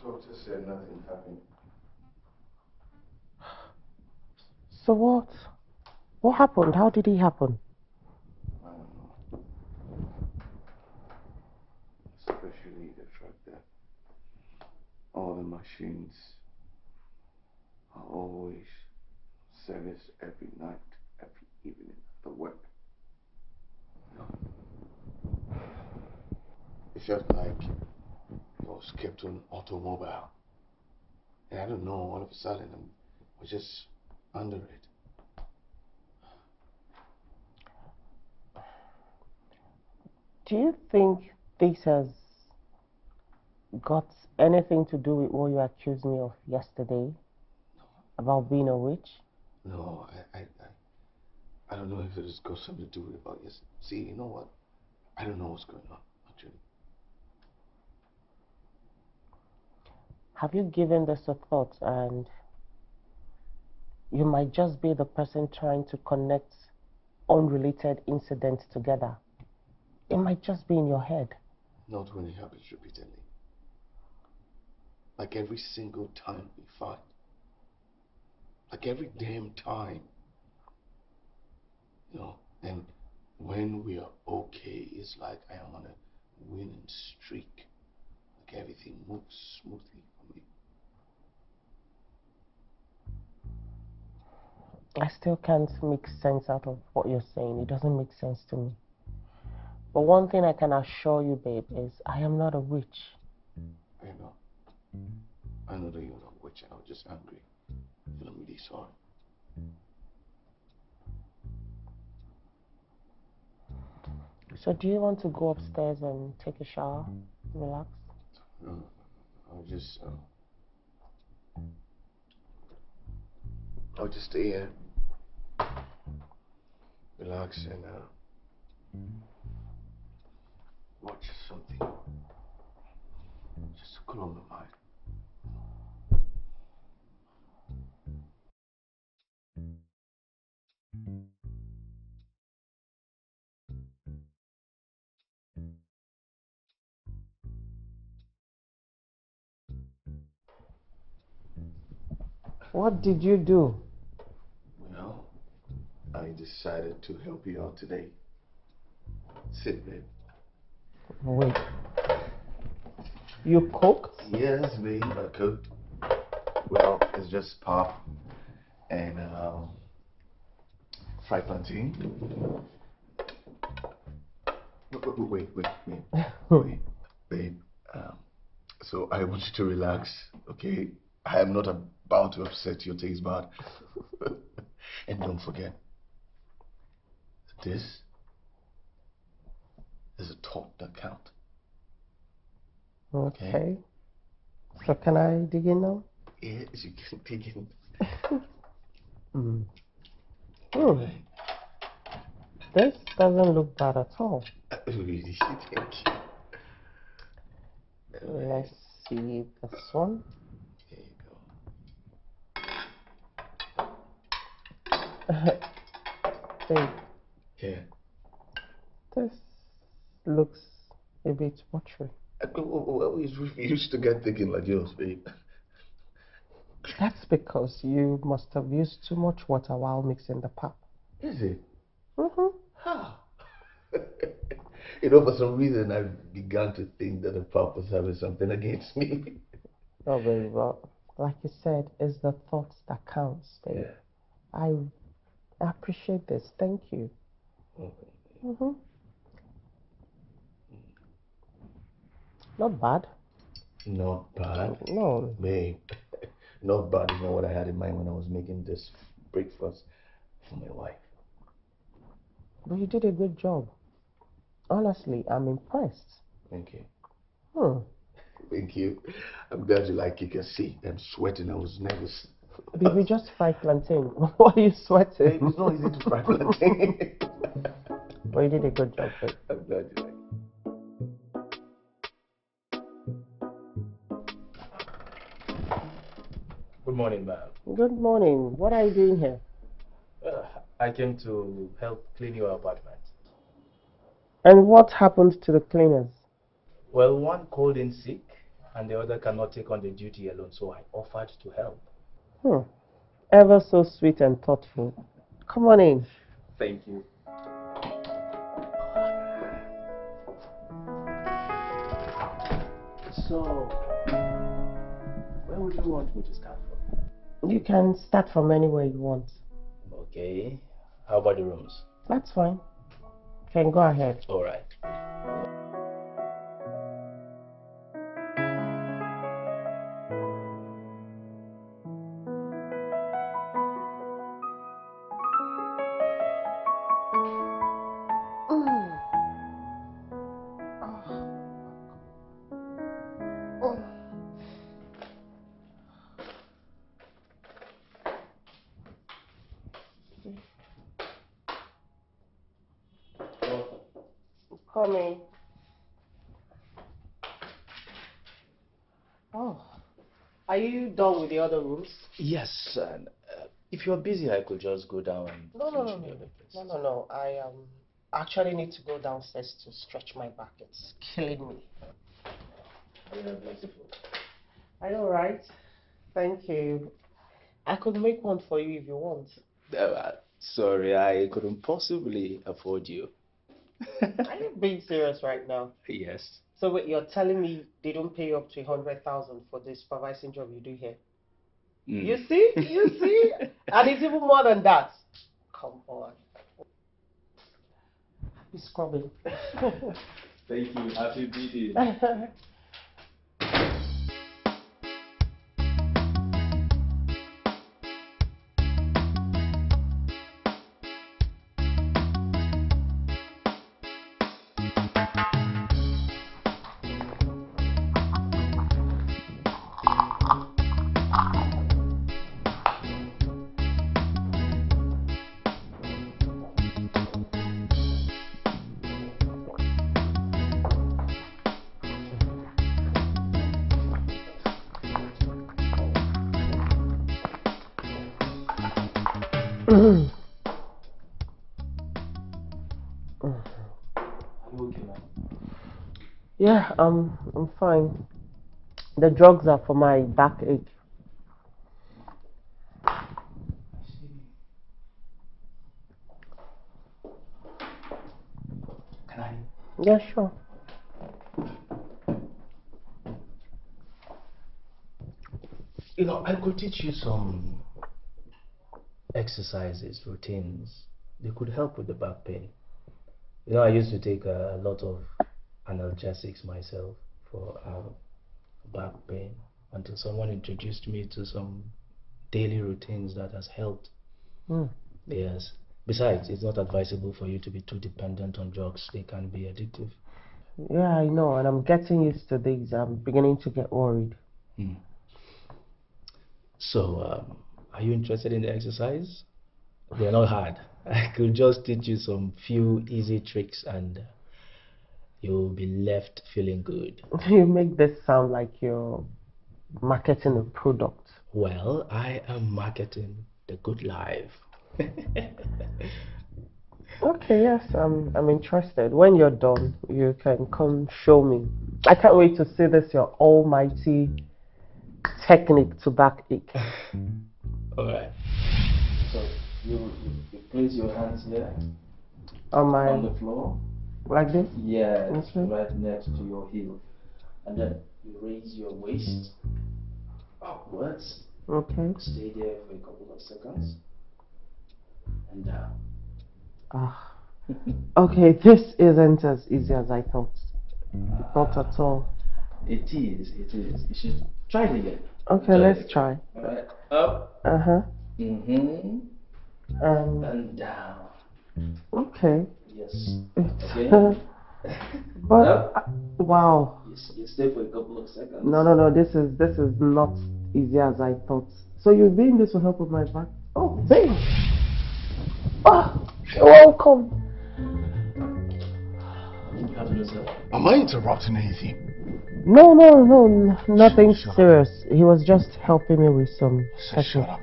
B: Doctor said nothing happened.
A: So what? What happened? How did it happen?
B: I don't know. Especially the fact that all the machines are always service every night, every evening after work. You know? It felt like it was kept on automobile. And I don't know, all of a sudden I was just under it.
A: Do you think this has got anything to do with what you accused me of yesterday about being a witch?
B: No, I, I, I, I don't know if it has got something to do with about yes. See, you know what? I don't know what's going on, actually.
A: Have you given this a thought and you might just be the person trying to connect unrelated incidents together. It might just be in your head.
B: Not when it happens repeatedly. Like every single time we fight. Like every damn time. You know, and when we are okay, it's like I am on a winning streak. Like everything moves smoothly for me.
A: I still can't make sense out of what you're saying. It doesn't make sense to me. But one thing I can assure you, babe, is I am not a witch.
B: I know. I know that you're not a witch. I was just angry. I'm really sorry.
A: So do you want to go upstairs and take a shower? Relax?
B: No, I'll just, uh, I'll just stay here. Relax and uh, watch something. Just to calm my mind.
A: What did you do?
B: Well, I decided to help you out today. Sit, babe.
A: Wait. You cooked?
B: Yes, babe, I cooked. Well, it's just pap and um, fried plantain. Wait, wait, wait, wait, wait, babe. Um, so I want you to relax, okay? I am not about to upset your taste bud. and don't forget, this is a talk that count.
A: Okay. okay. So can I dig in now?
B: Yes, you can dig in.
A: mm. Hmm. This doesn't look bad at all.
B: Really, thank
A: you. Let's see this one. Go.
B: Yeah.
A: This looks a bit watery.
B: I always refuse to get thinking like yours, babe.
A: That's because you must have used too much water while mixing the pap.
B: Is it?
A: Mm-hmm.
B: How? you know, for some reason, I began to think that the pap was having something against me.
A: Not very well. Like you said, it's the thoughts that counts, babe.
B: Yeah.
A: I appreciate this. Thank you. Mm-hmm. Not bad.
B: Not bad.
A: No.
B: Babe, not bad is not what I had in mind when I was making this breakfast for my wife.
A: But you did a good job. Honestly, I'm impressed.
B: Thank you.
A: Hmm.
B: Thank you. I'm glad you like it. You can see I'm sweating. I was nervous.
A: Did we just fry plantain? Why are you sweating?
B: Babe, it's not easy to fry plantain.
A: but you did a good job, babe.
B: I'm glad you like
C: Good morning, ma'am.
A: Good morning. What are you doing here?
C: Uh, I came to help clean your apartment.
A: And what happened to the cleaners?
C: Well, one called in sick and the other cannot take on the duty alone, so I offered to help.
A: Hmm. Ever so sweet and thoughtful. Come on in.
C: Thank you. So, where would you want me to start from?
A: You can start from anywhere you want.
C: Okay. How about the rooms?
A: That's fine. You can go ahead.
C: All right. coming. Oh.
A: Are you done with the other rooms?
C: Yes. And, uh, if you're busy, I could just go down and
A: no, no, no, no. No, no. I um, actually need to go downstairs to stretch my back. It's killing me. I know, right? Alright? Thank you. I could make one for you if you want.
C: Uh, sorry, I couldn't possibly afford you.
A: Are you being serious right now?
C: Yes.
A: So wait, you're telling me they don't pay you up to a hundred thousand for the supervising job you do here?
C: Mm.
A: You see? You see? and it's even more than that. Come on. Happy scrubbing.
C: Thank you. Happy birthday.
A: yeah, um, I'm fine. The drugs are for my backache.
C: Can I?
A: Yeah, sure.
C: You know, I could teach you some exercises, routines. They could help with the back pain. You know, I used to take a lot of analgesics myself for um, back pain until someone introduced me to some daily routines that has helped.
A: Hmm.
C: Yes. Besides, it's not advisable for you to be too dependent on drugs. They can be addictive.
A: Yeah, I know, and I'm getting used to these. I'm beginning to get worried.
C: Hmm. So, um, are you interested in the exercise? They're not hard. I could just teach you some few easy tricks and uh, you'll be left feeling good.
A: You make this sound like you're marketing a product.
C: Well, I am marketing the good life.
A: Okay, yes, I'm I'm interested. When you're done, you can come show me. I can't wait to see this your almighty technique to backache.
C: All right. So you, you, you place your hands here
A: On my
C: on the floor.
A: Like this?
C: Yeah,
A: Okay.
C: right next to your heel. And then you raise your waist upwards.
A: Okay.
C: Stay there for a couple of seconds. And down.
A: Ah. Okay, this isn't as easy as I thought. Not at all.
C: It is, it is. You should try it again.
A: Okay,
C: Try
A: let's
C: it
A: try.
C: Alright. Up.
A: Uh huh.
C: Mm-hmm.
A: Um.
C: And down.
A: Okay.
C: Yes. Okay.
A: but
C: Up.
A: uh, wow.
C: You, you stay for a couple of seconds.
A: No, no, no. This is this is not easy as I thought. So you're doing this will help with my back? Oh, thanks. Ah, you're welcome.
C: You have to listen.
B: Am I interrupting anything?
A: No, no, no, nothing
B: Shut up.
A: serious. He was just helping me with some.
B: Say, shut up.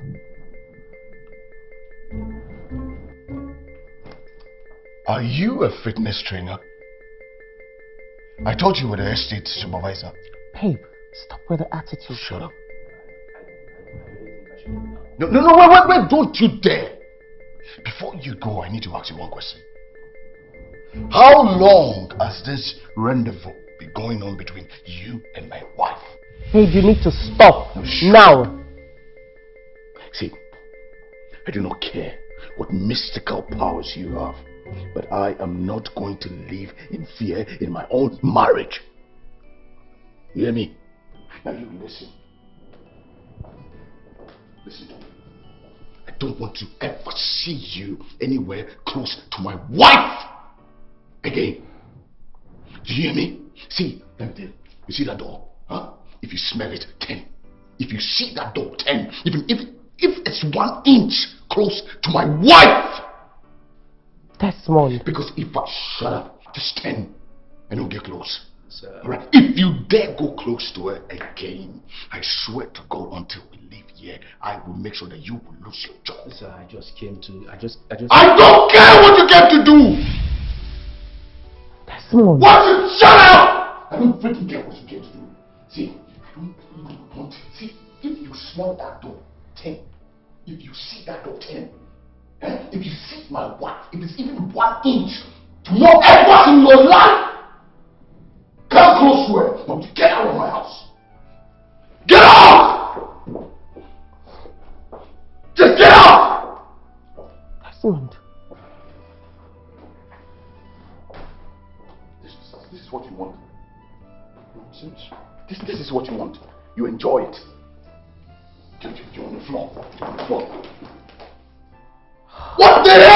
B: Are you a fitness trainer? I thought you were the estate supervisor.
A: Babe, stop with the attitude.
B: Shut up.
C: I really think I should go now.
B: No, no, no, wait, wait, wait, don't you dare. Before you go, I need to ask you one question. How long has this rendezvous been going on between you and my wife?
A: Babe, you need to stop
B: No,
A: now.
B: See, I do not care what mystical powers you have, but I am not going to live in fear in my own marriage. You hear me? Now you listen. Listen to me. I don't want to ever see you anywhere close to my wife again. Do you hear me? See, tell you. You see that door? Huh? If you smell it, 10. If you see that door, 10. Even if if it's one inch close to my wife.
A: Desmond.
B: Because if I shut up, just 10. And don't get close.
C: Sir.
B: Alright? If you dare go close to her again, I swear to God, until we leave here, I will make sure that you will lose your job.
C: Sir, I just came to. I just. I just.
B: I don't care what you get to do!
A: That's Desmond.
B: What you shut up! I don't freaking care what you get to do. See, I don't even want See, if you smell that door, 10. If you see that door, 10. Eh, If you see my wife, if it's even one inch to more effort in your life, come close to her, but get out of my house. Get out! Just get out!
A: Desmond.
B: This, this is what you want. Nonsense. This, this is what you want. You enjoy it. You, on the floor. On the floor. The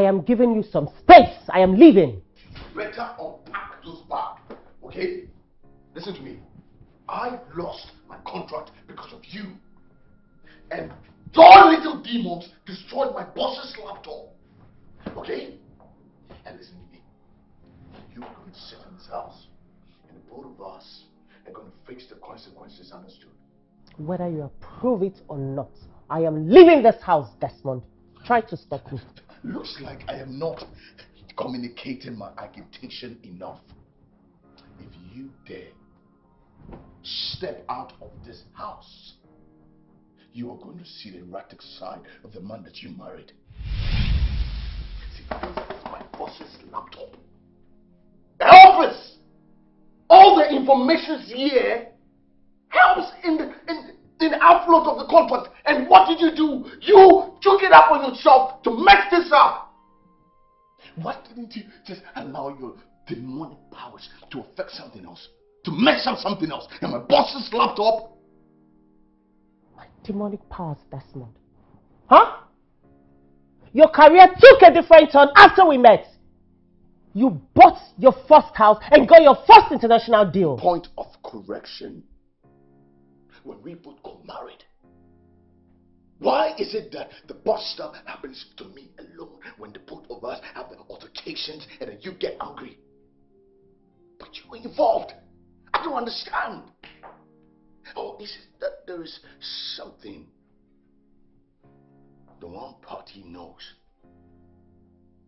B: I am
A: giving you some space. I am leaving.
B: better unpack those bags, okay? Listen to me. I lost my contract because of you. And your little demons destroyed my boss's laptop. Okay? And listen to me. You're going to sit in this house, and the both of us are going to face the consequences understood.
A: Whether you approve it or not, I am leaving this house, Desmond. Try to stop me.
B: Looks like I am not communicating my agitation enough. If you dare step out of this house, you are going to see the erratic side of the man that you married. See, this is my boss's laptop. Office! All the information here helps in the, in the outflow of the contract. And what did you do? You took it up on yourself to mess this up. Why didn't you just allow your demonic powers to affect something else? To mess up something else? And my boss's laptop?
A: My demonic powers, Desmond. Huh? Your career took a different turn after we met. You bought your first house and got your first international deal.
B: Point of correction. When we both got married, why is it that the boss stuff happens to me alone when the both of us have the altercations and then you get angry? But you were involved. I don't understand. Oh, or is it that there is something the one party knows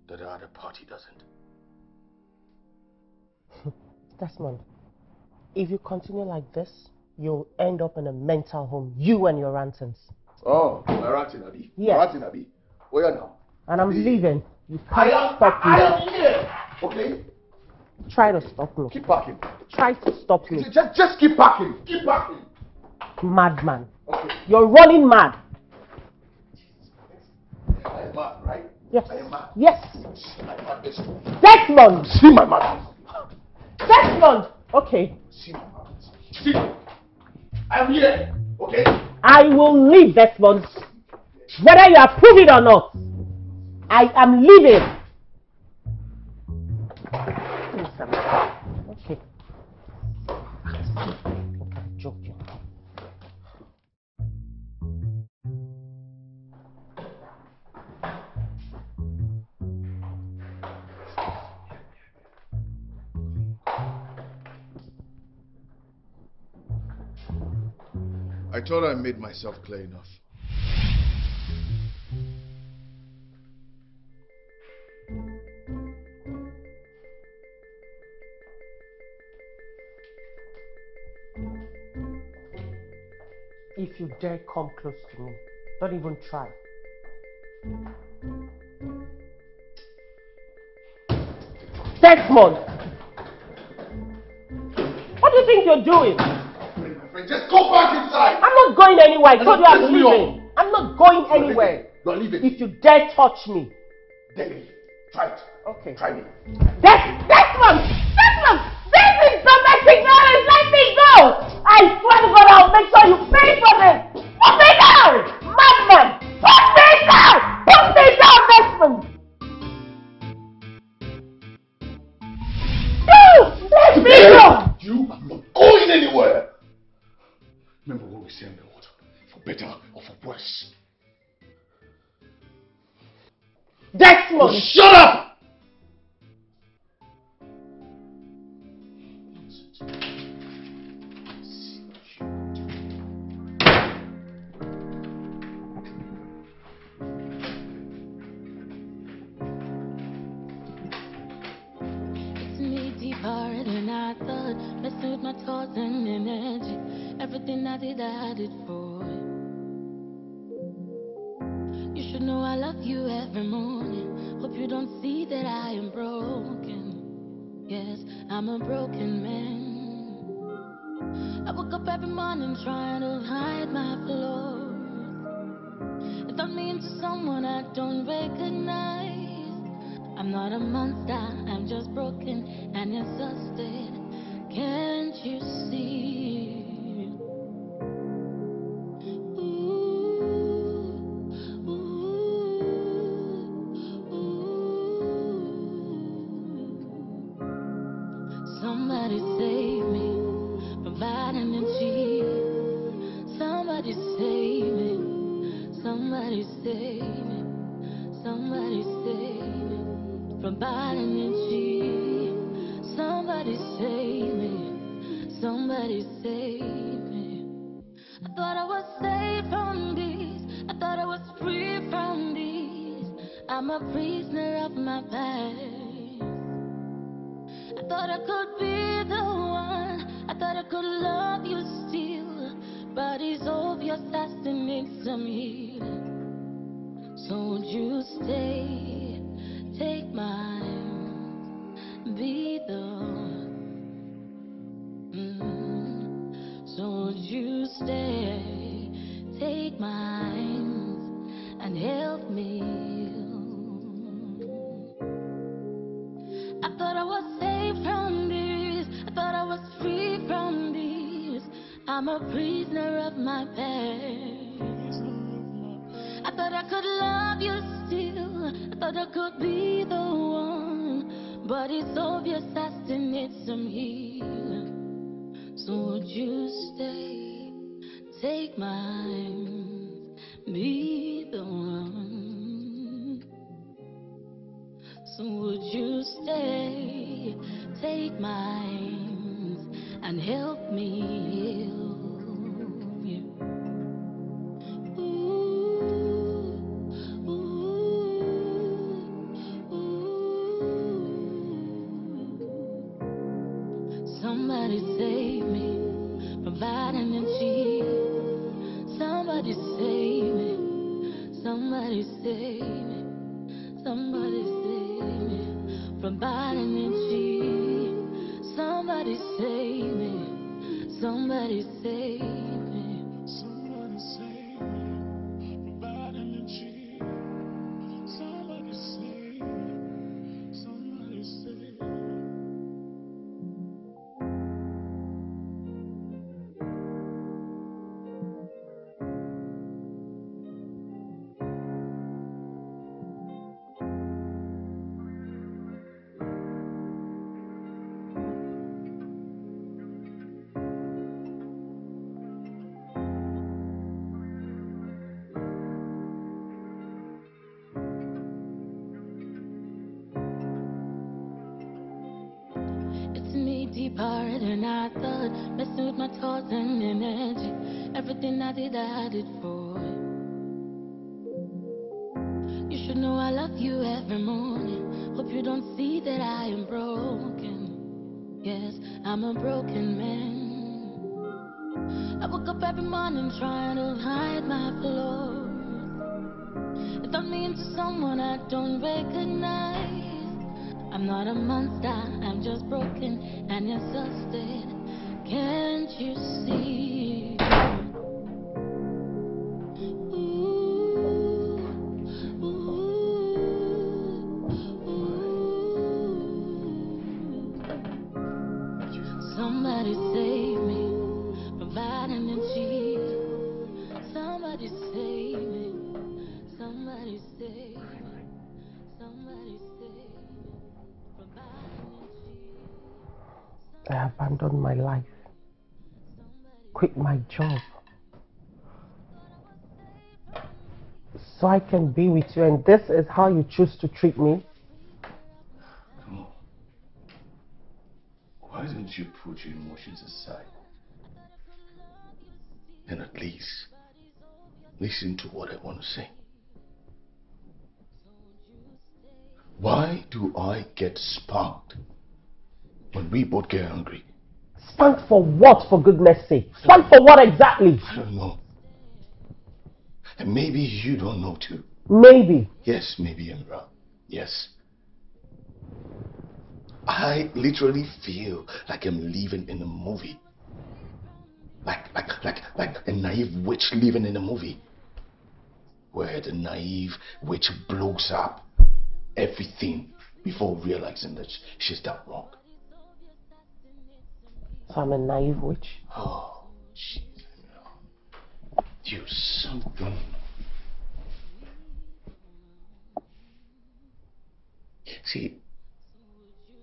B: that the other party doesn't?
A: Desmond, if you continue like this, you'll end up in a mental home, you and your rantings.
B: Oh, my ranting, Abi.
A: Yes.
B: My ranting, Abi. Where now?
A: And I'm leaving. You
B: I
A: can't
B: am,
A: stop
B: I am here. Okay?
A: Try to stop me.
B: Keep packing.
A: Try to stop me.
B: Just, just keep packing. Keep packing.
A: Madman.
B: Okay.
A: You're running mad.
B: I'm mad, right?
A: Yes.
B: I am mad.
A: Yes.
B: See my madness.
A: Desmond!
B: See my madness.
A: Desmond! Okay.
B: See my madness. See. I am here. Okay.
A: I will leave, this month. Whether you approve it or not. I am leaving.
B: Thought I made myself clear enough.
A: If you dare come close to me, don't even try. Desmond! What do you think you're doing?
B: Friend, just go back inside.
A: I'm not going anywhere. I told you I'm leaving. I'm not going anywhere.
B: You're leaving.
A: If you dare touch me.
B: Then. Try it.
A: Okay.
B: Try me.
A: Des Desmond! Desmond! This is domestic violence! Let me go! I swear to God I'll make sure you pay for this! Put me down! Madman! Put me down! Put me down, Desmond! No! Let me go!
B: You are not going anywhere. Remember what we say in the water. For better or for worse.
A: Desmond!
B: Shut up!
E: Did for you. Should know I love you every morning. Hope you don't see that I am broken. Yes, I'm a broken man. I wake up every morning trying to hide my flaws. I'm mean to someone I don't recognize. I'm not a monster, I'm just broken and exhausted. Can't you see? Somebody save me from and cheating. Somebody save me. Somebody save me. Somebody save me from and cheating. Somebody save me. Somebody save me. I thought I was safe from these. I thought I was free from these. I'm a prisoner of my past. I thought I could be could love you still. But it's obvious I still need some healing. So would you stay? Take my be the mm. So would you stay? Take my I'm a prisoner of my past. I thought I could love you still. I thought I could be the one. But it's obvious I still need some healing. So would you stay? Take my hand, be the one. So would you stay? Take my hands and help me heal trying to hide my flaws. It turned me into someone I don't recognize. I'm not a monster, I'm just broken and exhausted. Can't you see?
A: My job, so I can be with you, and this is how you choose to treat me?
B: Come on. Why don't you put your emotions aside? And at least listen to what I want to say. Why do I get sparked when we both get angry?
A: Spanked for what, for goodness sake? Spanked for what exactly?
B: I don't know. And maybe you don't know too.
A: Maybe.
B: Yes, maybe I'm wrong. Yes. I literally feel like I'm living in a movie. Like, like, like, like a naive witch living in a movie. Where the naive witch blows up everything before realizing that she's done wrong.
A: So I'm a naive witch.
B: Oh, jeez. You something. See,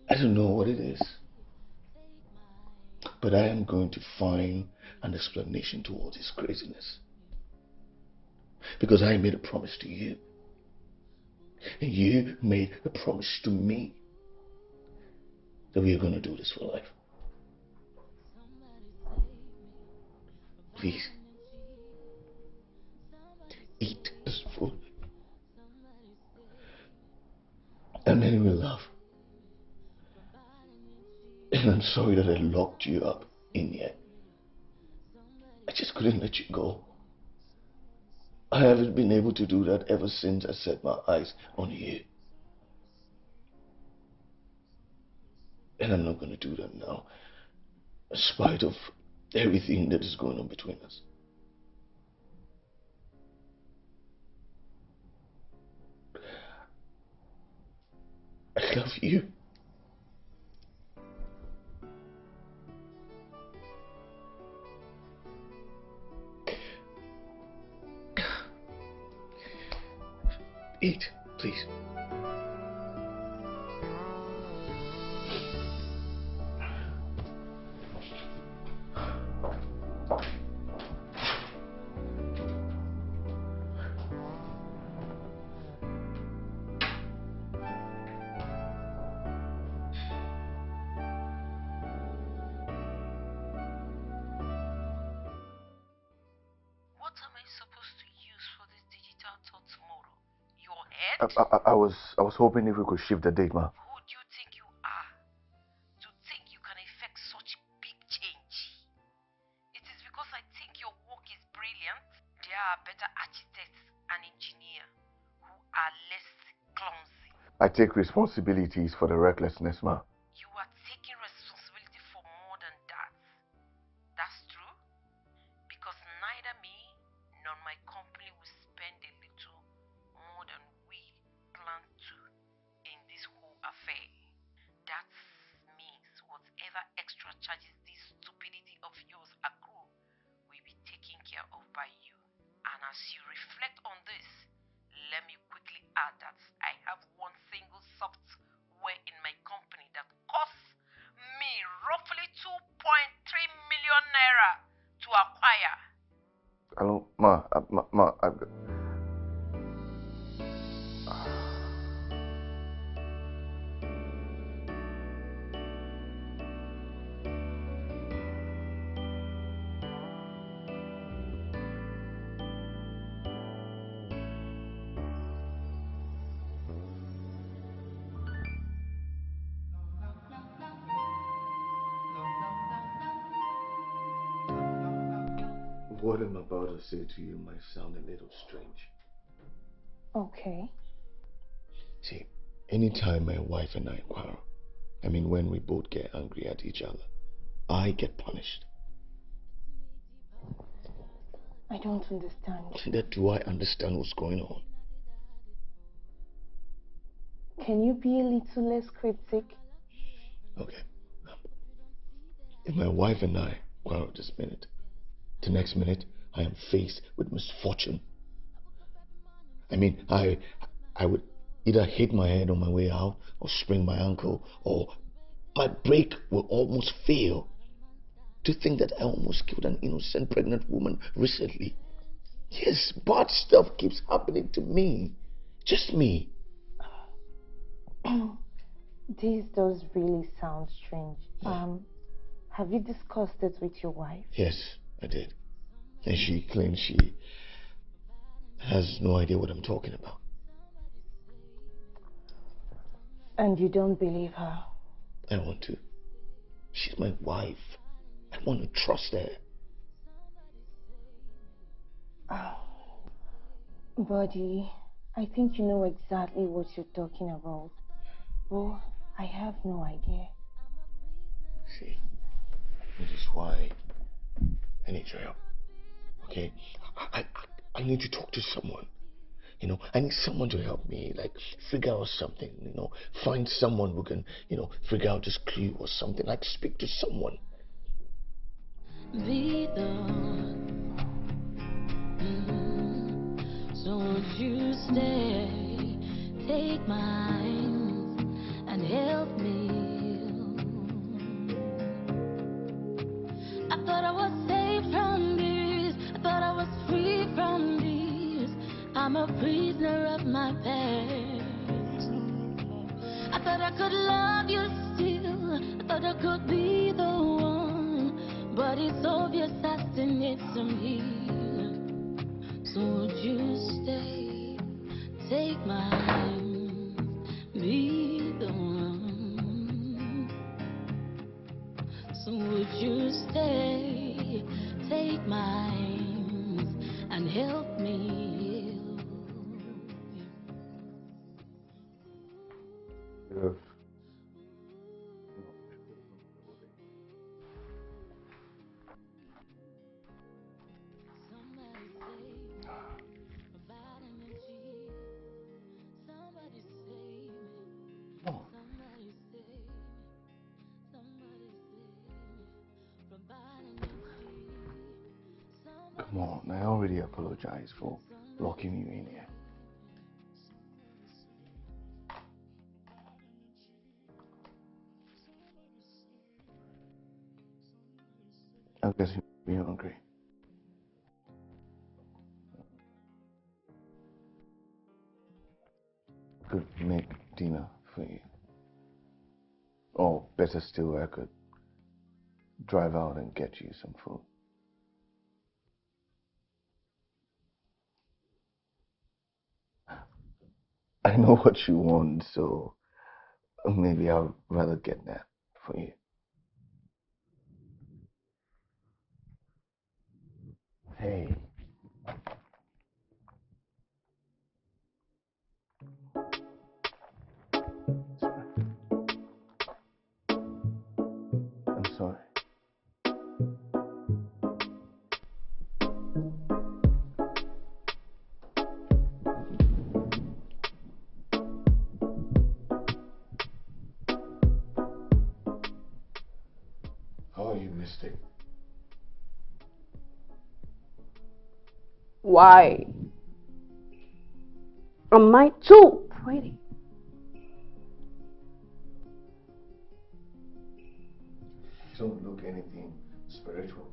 B: I don't know what it is, but I am going to find an explanation to all this craziness. Because I made a promise to you, and you made a promise to me that we are going to do this for life. Please, eat this food. And then we'll laugh. And I'm sorry that I locked you up in here. I just couldn't let you go. I haven't been able to do that ever since I set my eyes on you. And I'm not going to do that now, in spite of everything that is going on between us. I love you. Eat, please. Was I was hoping if we could shift the date, ma.
I: Who do you think you are? To think you can effect such big change. It is because I think your work is brilliant. There are better architects and engineers who are less clumsy.
B: I take responsibilities for the recklessness, ma. Say to you might sound a little strange.
D: Okay.
B: See, anytime my wife and I quarrel, I mean, when we both get angry at each other, I get punished.
D: I don't understand.
B: Neither do I understand what's going on.
D: Can you be a little less cryptic?
B: Okay. Um, if my wife and I quarrel this minute, the next minute I am faced with misfortune. I mean, I, I would either hit my head on my way out, or sprain my ankle, or my brake will almost fail. To think that I almost killed an innocent pregnant woman recently. Yes, bad stuff keeps happening to me. Just me.
D: this does really sound strange. Um, have you discussed it with your wife?
B: Yes, I did. And she claims she has no idea what I'm talking about.
D: And you don't believe her?
B: I want to. She's my wife. I want to trust her.
D: Oh, buddy, I think you know exactly what you're talking about. Well, I have no idea.
B: See, this is why I need your help. Okay? I, I, I need to talk to someone. You know, I need someone to help me, like, figure out something, you know, find someone who can, you know, figure out this clue or something, like, speak to someone.
E: You stay, take hands and help me? I thought I was I'm a prisoner of my past. I thought I could love you still. I thought I could be the one. But it's obvious I still need some healing. So would you stay? Take my hand. Be the one. So would you stay? Take my hands and help me.
G: Guess you're hungry. Could make dinner for you. Or better still, I could drive out and get you some food. I know what you want, so maybe I'll rather get that for you. Hey.
J: Why? Am I too pretty?
B: Don't look anything spiritual.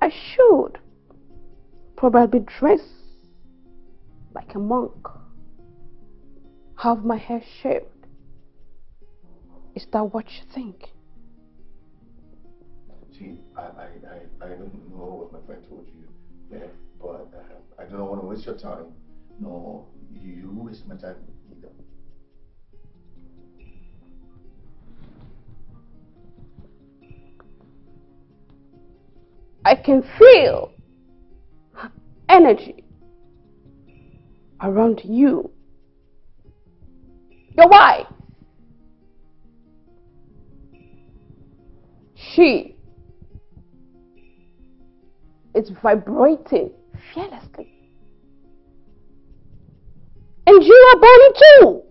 J: I should probably dress like a monk, have my hair shaved. Is that what you think?
B: See, I, I, I, don't know what my friend told you yeah, but uh, I don't want to waste your time. No, you waste my time either.
J: I can feel energy around you. Your wife She is vibrating fearlessly. And you are burning too.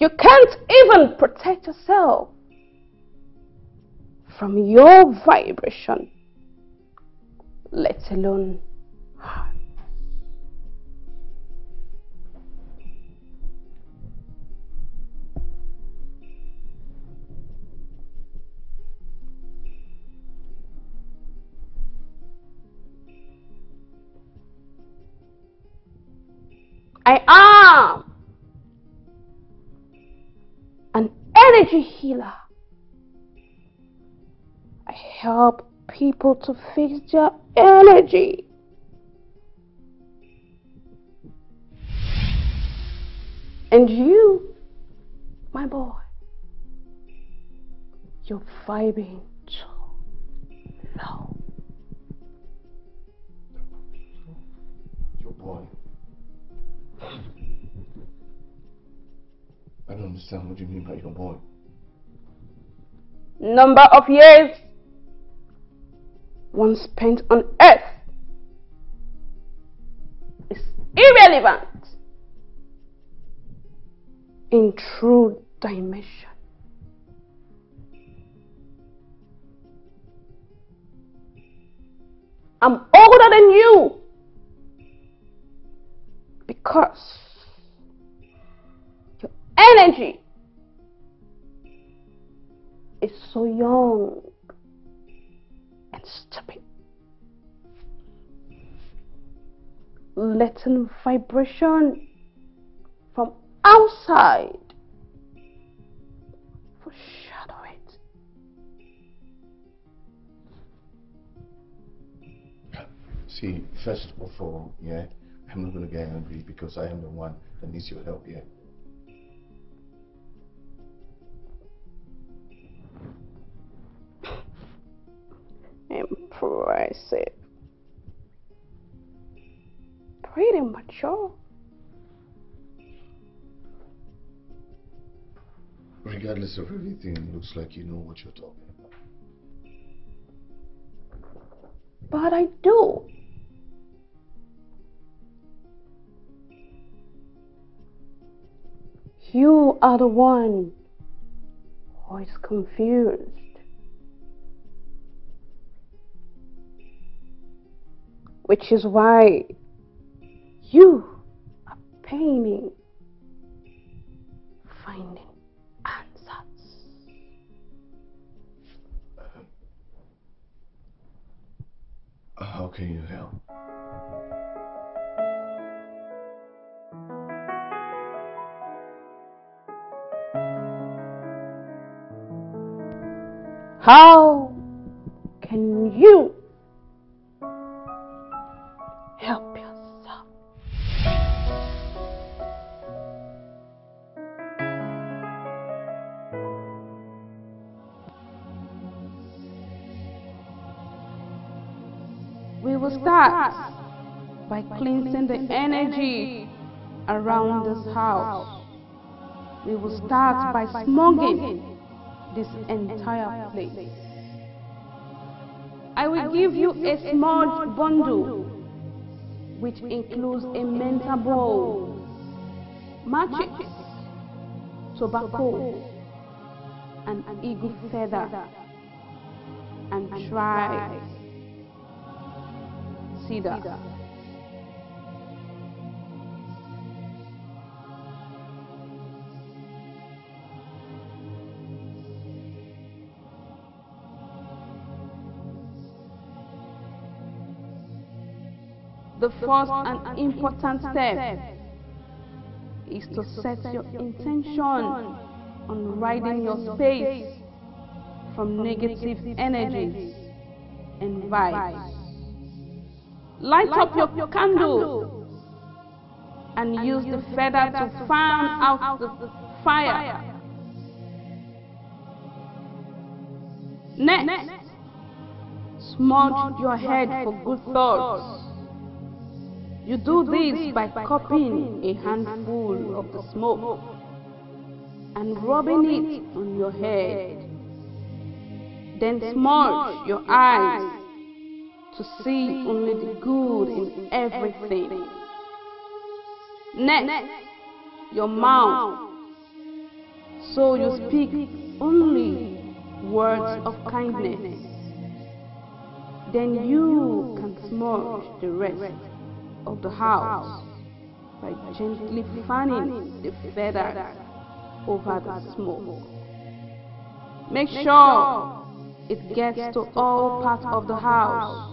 J: You can't even protect yourself from your vibration, let alone hers. I am an energy healer. I help people to fix their energy. And you, my boy, you're vibing too low.
B: Your boy. I don't understand what you mean by your boy.
J: Number of years one spent on earth is irrelevant in true dimension. I'm older than you because energy is so young and stupid. Letting vibration from outside foreshadow it.
B: See, first of all, yeah, I'm not gonna get angry because I am the one that needs your help, yeah.
J: Impressive. Pretty mature.
B: Regardless of everything, it looks like you know what you're talking about.
J: But I do. You are the one who is confused. Which is why you are painting, finding answers.
B: Uh, how can you help?
J: How can you will start by cleansing the energy around this house. We will start by smudging this entire place. I will give you a smudge bundle which includes a mental bowl, matches, tobacco, and an eagle feather, and dry cedar. The first and important step is to set your intention on riding your space from negative energies and vibes. Light, Light up, up your, your candle and, and use, the feather to fan out, out the fire. fire. Next, Next smudge your head, head for good, thoughts. thoughts. You do, you do this, this by, by copying a handful of the smoke and rubbing it on your head. Then smudge your eyes to see only the good in everything. Next, your mouth, so you speak only words of kindness. Then you can smudge the rest of the house by gently fanning the feathers over the smoke. Make sure it gets to all parts of the house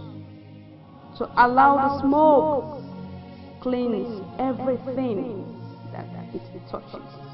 J: to allow the smoke cleanse everything that it touches.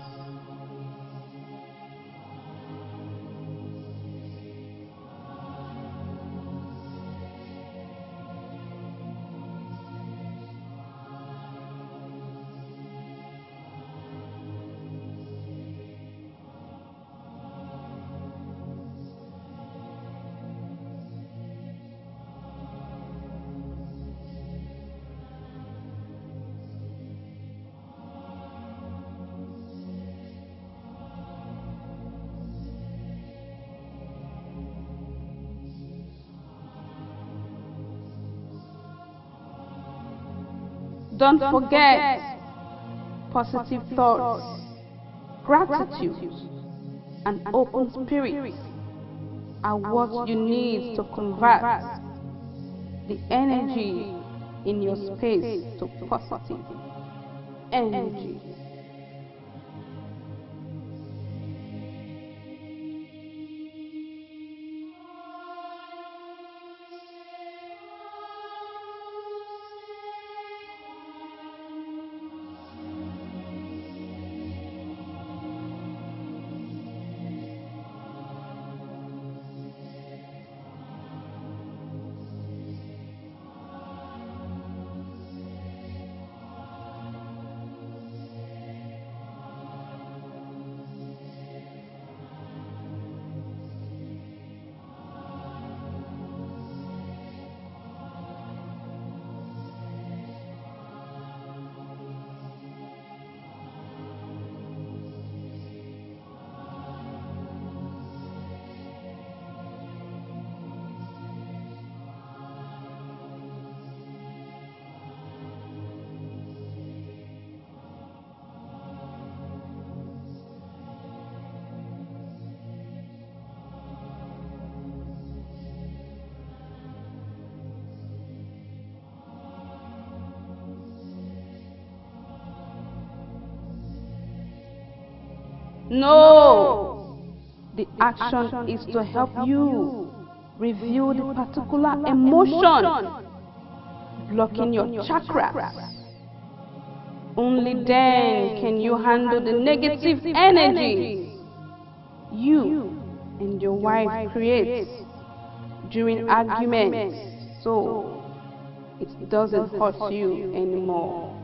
J: Don't forget positive thoughts, gratitude, and open spirit are what you need to convert the energy in your space to positive energy. Action is to help you review the particular emotion blocking your chakras. Only then can you handle the negative energy you and your wife create during arguments. so it doesn't hurt you anymore.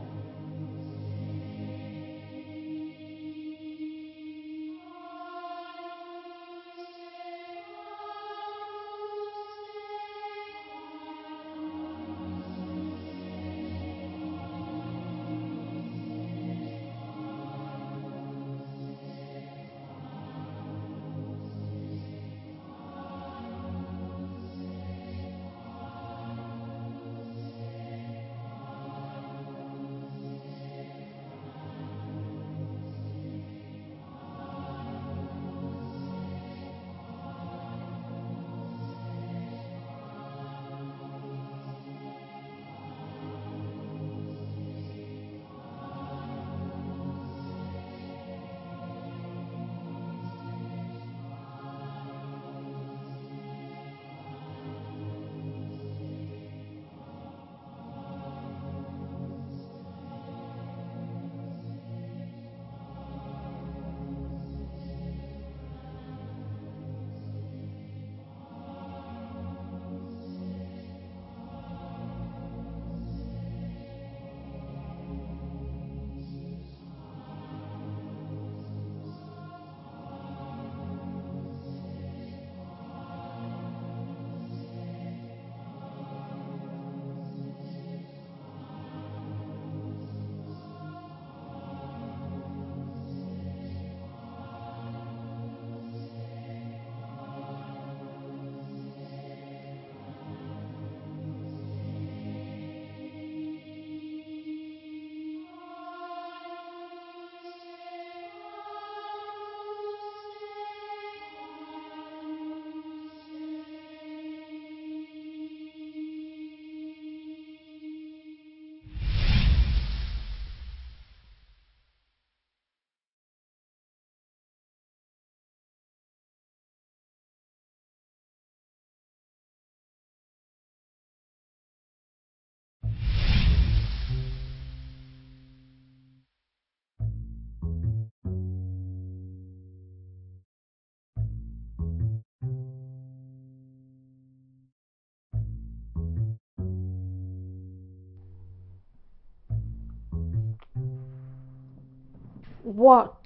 J: What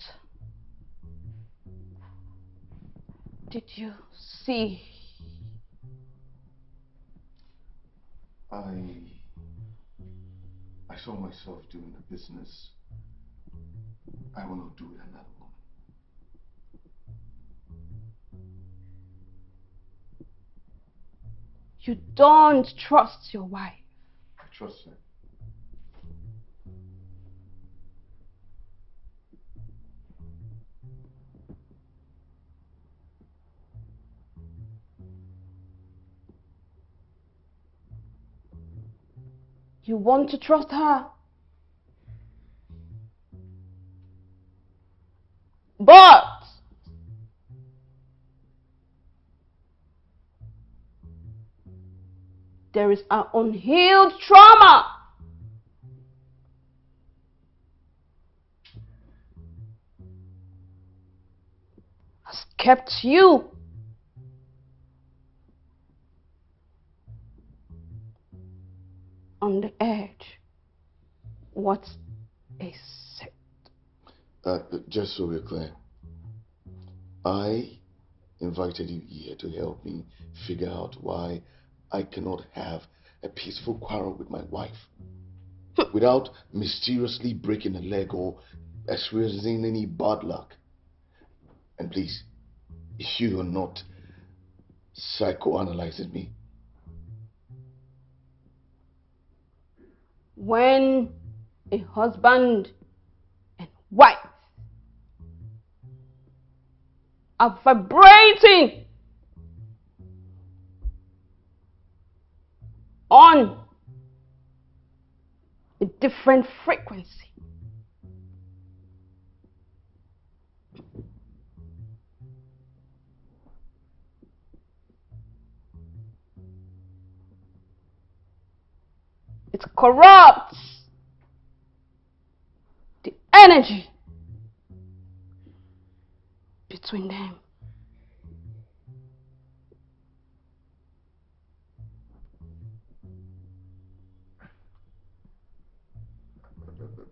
J: did you see?
B: I I saw myself doing the business. I will not do it another woman.
J: You don't trust your wife.
B: I trust her.
J: You want to trust her. But there is an unhealed trauma. Has kept you on the edge. What is it?
B: Uh, just so we're clear, I invited you here to help me figure out why I cannot have a peaceful quarrel with my wife without mysteriously breaking a leg or experiencing any bad luck. And please, if you are not psychoanalyzing me.
J: When a husband and wife are vibrating on a different frequency. It corrupts the energy between them.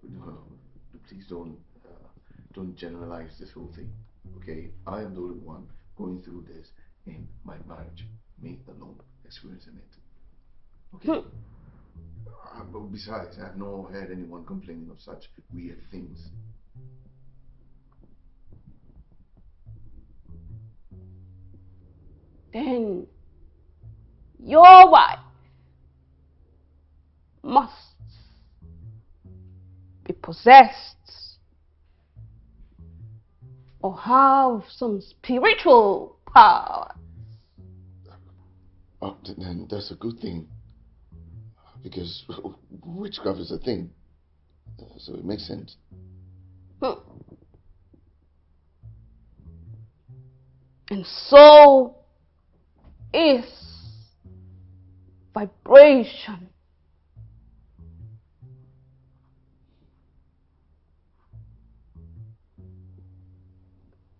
B: No, please don't uh, don't generalize this whole thing. Okay, I am the only one going through this in my marriage. Me alone experiencing it. Okay. Uh, but besides, I have not heard anyone complaining of such weird things.
J: Then your wife must be possessed or have some spiritual power.
B: Oh, then that's a good thing. Because witchcraft is a thing. Uh, So it makes sense.
J: And so is vibration.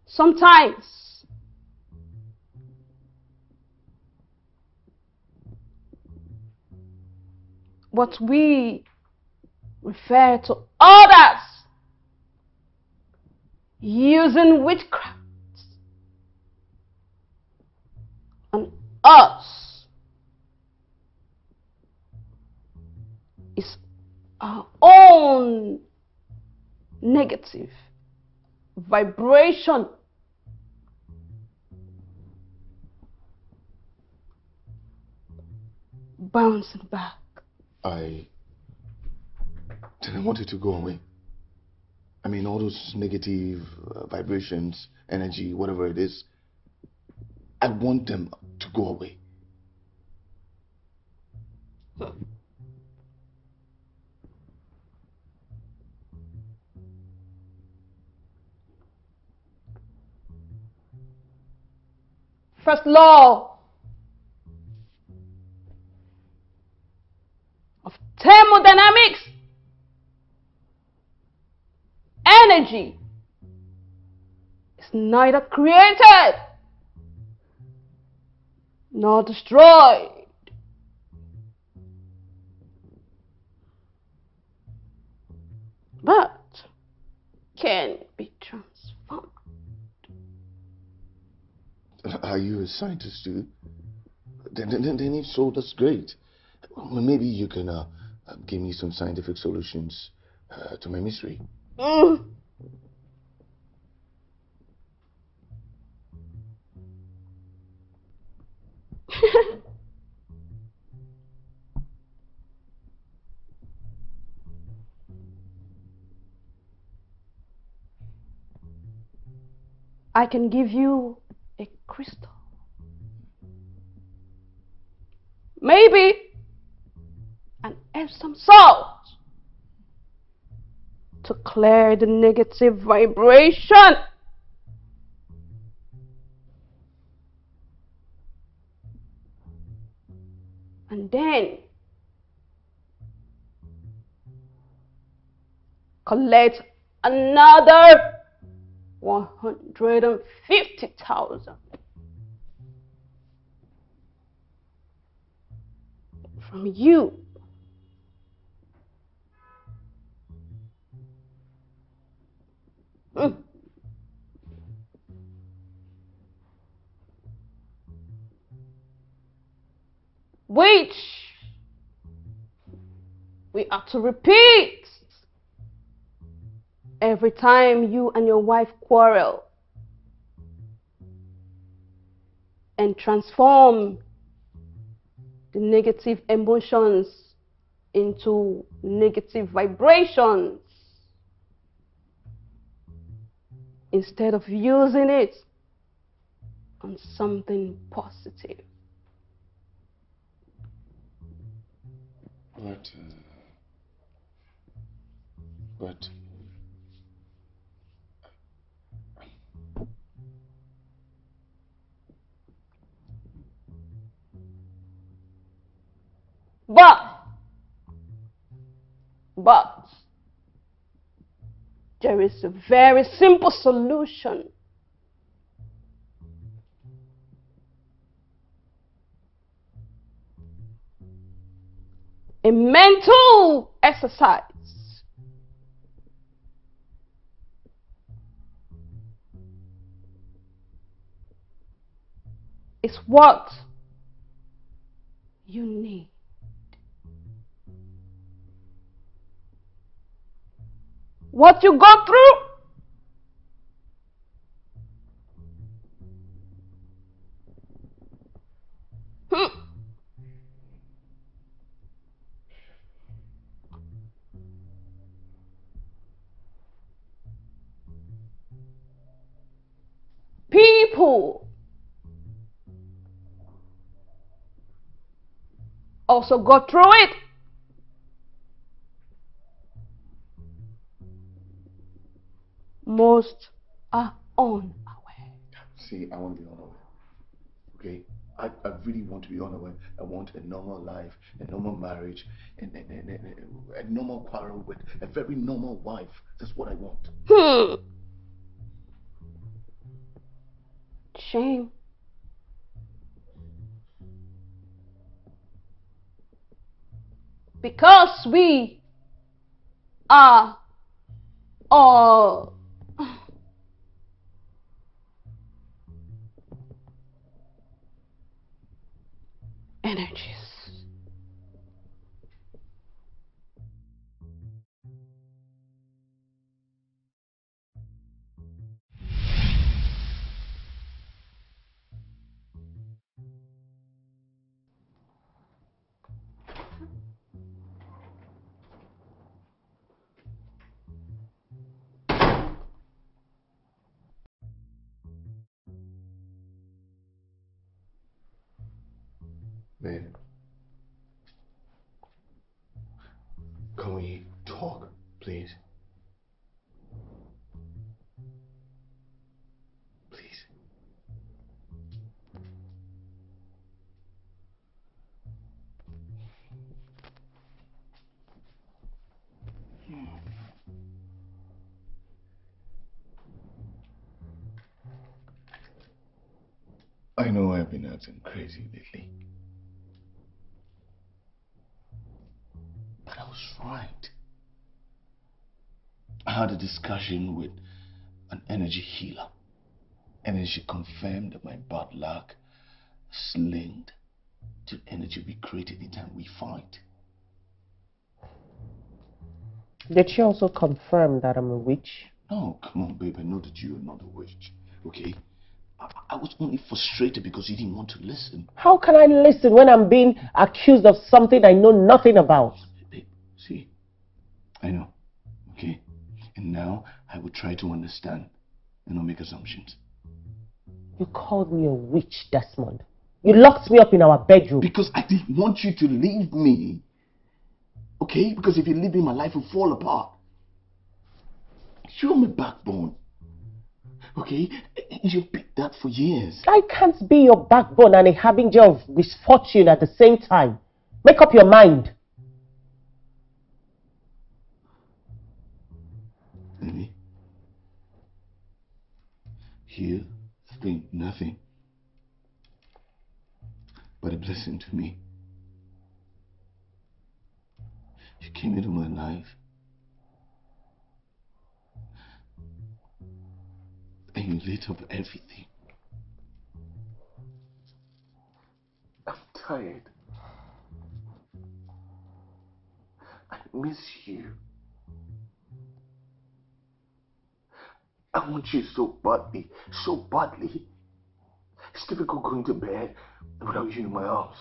J: Sometimes what we refer to others using witchcraft on us is our own negative vibration bouncing back.
B: I didn't want it to go away. I mean, all those negative uh, vibrations, energy, whatever it is, I want them to go away.
J: First law of thermodynamics energy is neither created nor destroyed. But can be transformed.
B: Are you a scientist dude? Then, then, then if so, that's great. Maybe you can uh, uh, give me some scientific solutions uh, to my mystery.
J: Mm. I can give you a crystal. Maybe an some salt to clear the negative vibration. And then collect another 150,000 from you. Which we are to repeat! Every time you and your wife quarrel and transform the negative emotions into negative vibrations instead of using it on something positive.
B: But, uh, but
J: But, but, there is a very simple solution. A mental exercise. Is what you need. What you go through. Hmm. People also go through it. Most are unaware.
B: See, I want to be unaware. Okay? I, I really want to be unaware. I want a normal life, a normal marriage, and, and, and, and a normal quarrel with a very normal wife. That's what I want.
J: Hmm. Shame. Because we are all energies.
B: I've been acting crazy lately. But I was right. I had a discussion with an energy healer, and then she confirmed that my bad luck is linked to energy we created create anytime we fight.
A: Did she also confirm that I'm a witch?
B: No, come on, babe. I know that you're not a witch. Okay? I, was only frustrated because you didn't want to listen.
A: How can I listen when I'm being accused of something I know nothing about?
B: Babe, see, I know. Okay? And now I will try to understand and not make assumptions.
A: You called me a witch, Desmond. You locked me up in our bedroom.
B: Because I didn't want you to leave me. Okay? Because if you leave me, my life will fall apart. You're my backbone. Okay? You've been that for years.
A: I can't be your backbone and a harbinger of misfortune at the same time. Make up your mind.
B: Amy, you think nothing but a blessing to me. You came into my life you lit up everything. I'm tired. I miss you. I want you so badly, so badly. It's difficult going to bed without you in my arms.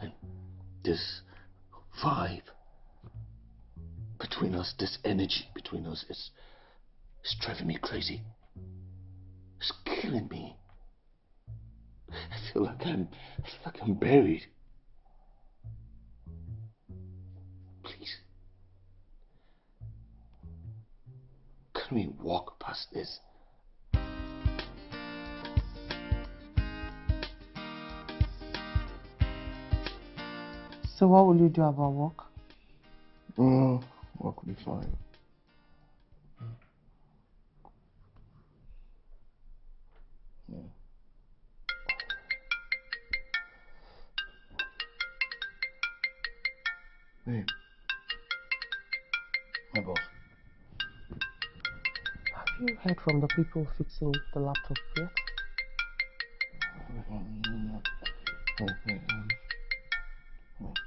B: And this vibe between us, this energy between us is, is driving me crazy. It's killing me. I feel like I'm I feel like I'm buried. Please. Can we walk past this?
A: So what will you do about work?
B: Mm, work will be fine. Yeah. Hey. My boss.
A: Have you heard from the people fixing the laptop yet?
B: Wait, wait, um, wait.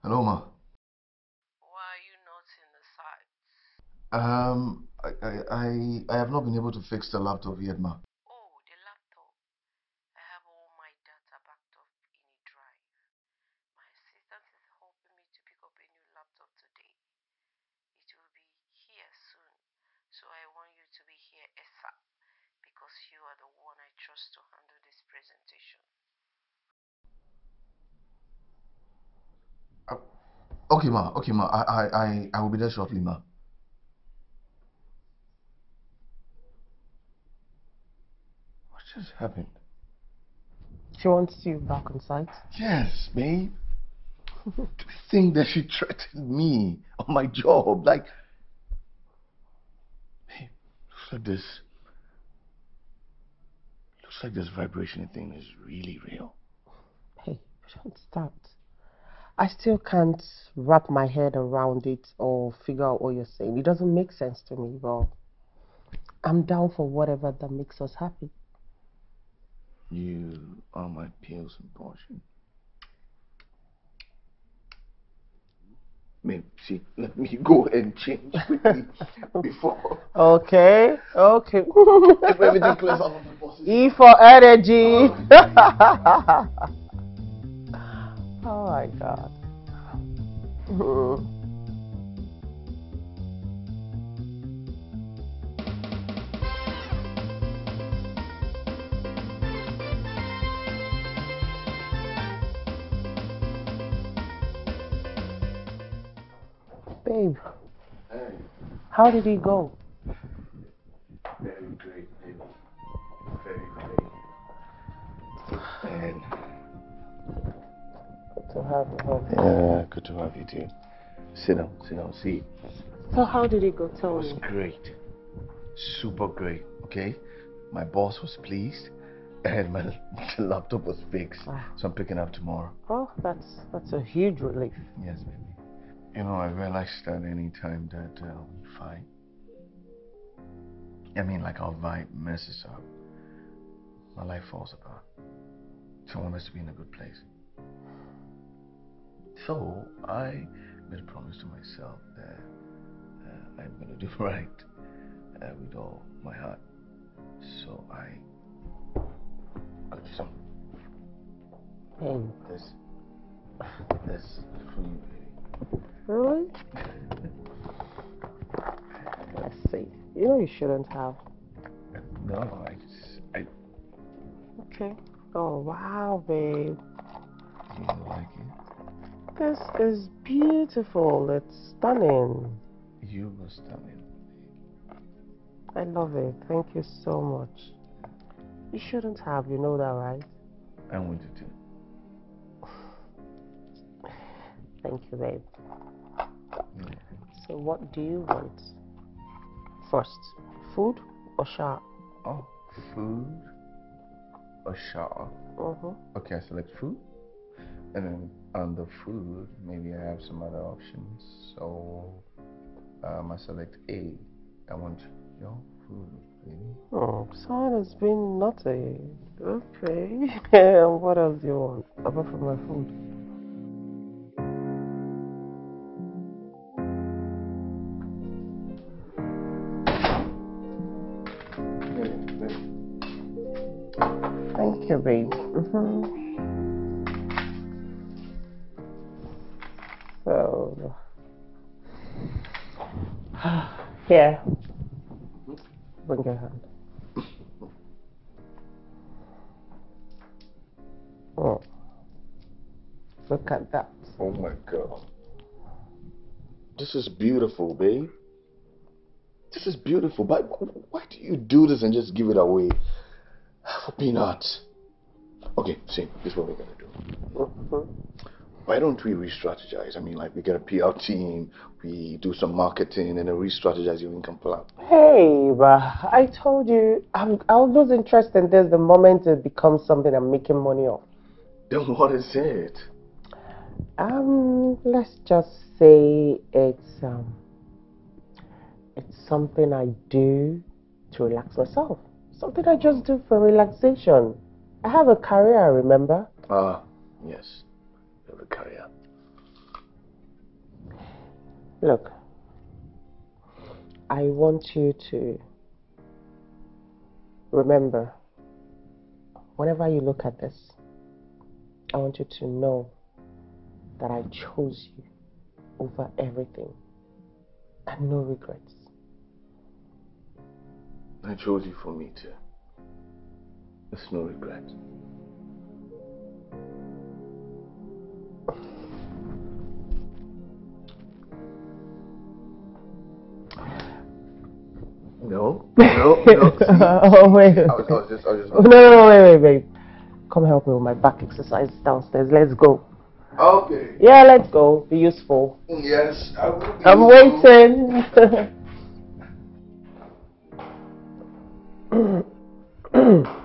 B: Hello, ma.
I: Why are you not in the site?
B: Um, I, I, I, I have not been able to fix the laptop yet, ma.
I: Oh, the laptop. I have all my data backed up in a drive. My assistant is helping me to pick up a new laptop today. It will be here soon. So I want you to be here ASAP because you are the one I trust to handle this presentation.
B: Okay, ma. Okay, ma. I, I, I, I will be there shortly, ma. What just happened?
A: She wants you back on site.
B: Yes, babe. Do you think that she threatened me on my job? Like, babe, looks like this. Looks like this vibration thing is really real.
A: Hey, don't start. I still can't wrap my head around it or figure out what you're saying. It doesn't make sense to me, but I'm down for whatever that makes us happy.
B: You are my pills and portion. Babe, see, let me go and change quickly before
A: Okay, okay.
B: if everything clears out of my bosses.
A: E for energy. oh Oh my god. Babe,
B: Hey,
A: how did he go? To have you home.
B: yeah, good to have you too. Sit down, sit down. See,
A: So how did it go?
B: it was
A: me.
B: great, super great. Okay, my boss was pleased, and my laptop was fixed,
A: Ah.
B: so I'm picking up tomorrow.
A: Oh, that's that's a huge relief.
B: Yes, baby. You know, I realized that any time that uh, we fight, I mean, like our vibe messes up, my life falls apart. So I want us to be in a good place. So I made a promise to myself that uh, I'm gonna do right uh, with all my heart. So I got some.
A: Hey,
B: This, this for you, baby.
A: really? Let's see. You know you shouldn't have.
B: No, I just, I,
A: Okay. Oh wow, babe.
B: you like it.
A: This is beautiful. It's stunning.
B: You were stunning.
A: I love it. Thank you so much. You shouldn't have, you know that, right?
B: I want you to.
A: Thank you, babe. So, what do you want? First, food or shower?
B: Oh, food or shower?
A: Mm-hmm.
B: Okay, I select food. And then on the food, maybe I have some other options. So um, I select A. I want your food, baby.
A: Oh, someone has been naughty. Okay. And what else do you want apart from my food? Thank you, babe. hmm So, here, bring your hand. Oh, look at that.
B: Oh my god. This is beautiful, babe. This is beautiful. But why do you do this and just give it away for peanuts? Okay, see, this is what we're gonna do.
A: Mhm.
B: Why don't we re-strategize? I mean, like we get a PR team, we do some marketing, and then re-strategize your income plan.
A: Hey, but I told you, I'm, I'll lose interest in this the moment it becomes something I'm making money off.
B: Then what is it?
A: Um, let's just say it's um, it's something I do to relax myself. Something I just do for relaxation. I have a career, remember?
B: Ah, yes, you have a career.
A: Look, I want you to remember whenever you look at this, I want you to know that I chose you over everything and no regrets.
B: I chose you for me too. There's no regret. No, no, no.
A: oh, wait.
B: I was, I was just, I was just.
A: No, no, no, wait, wait, wait. Come help me with my back exercise downstairs. Let's go.
B: Okay.
A: Yeah, let's go. Be useful.
B: Yes, I will
A: I'm waiting.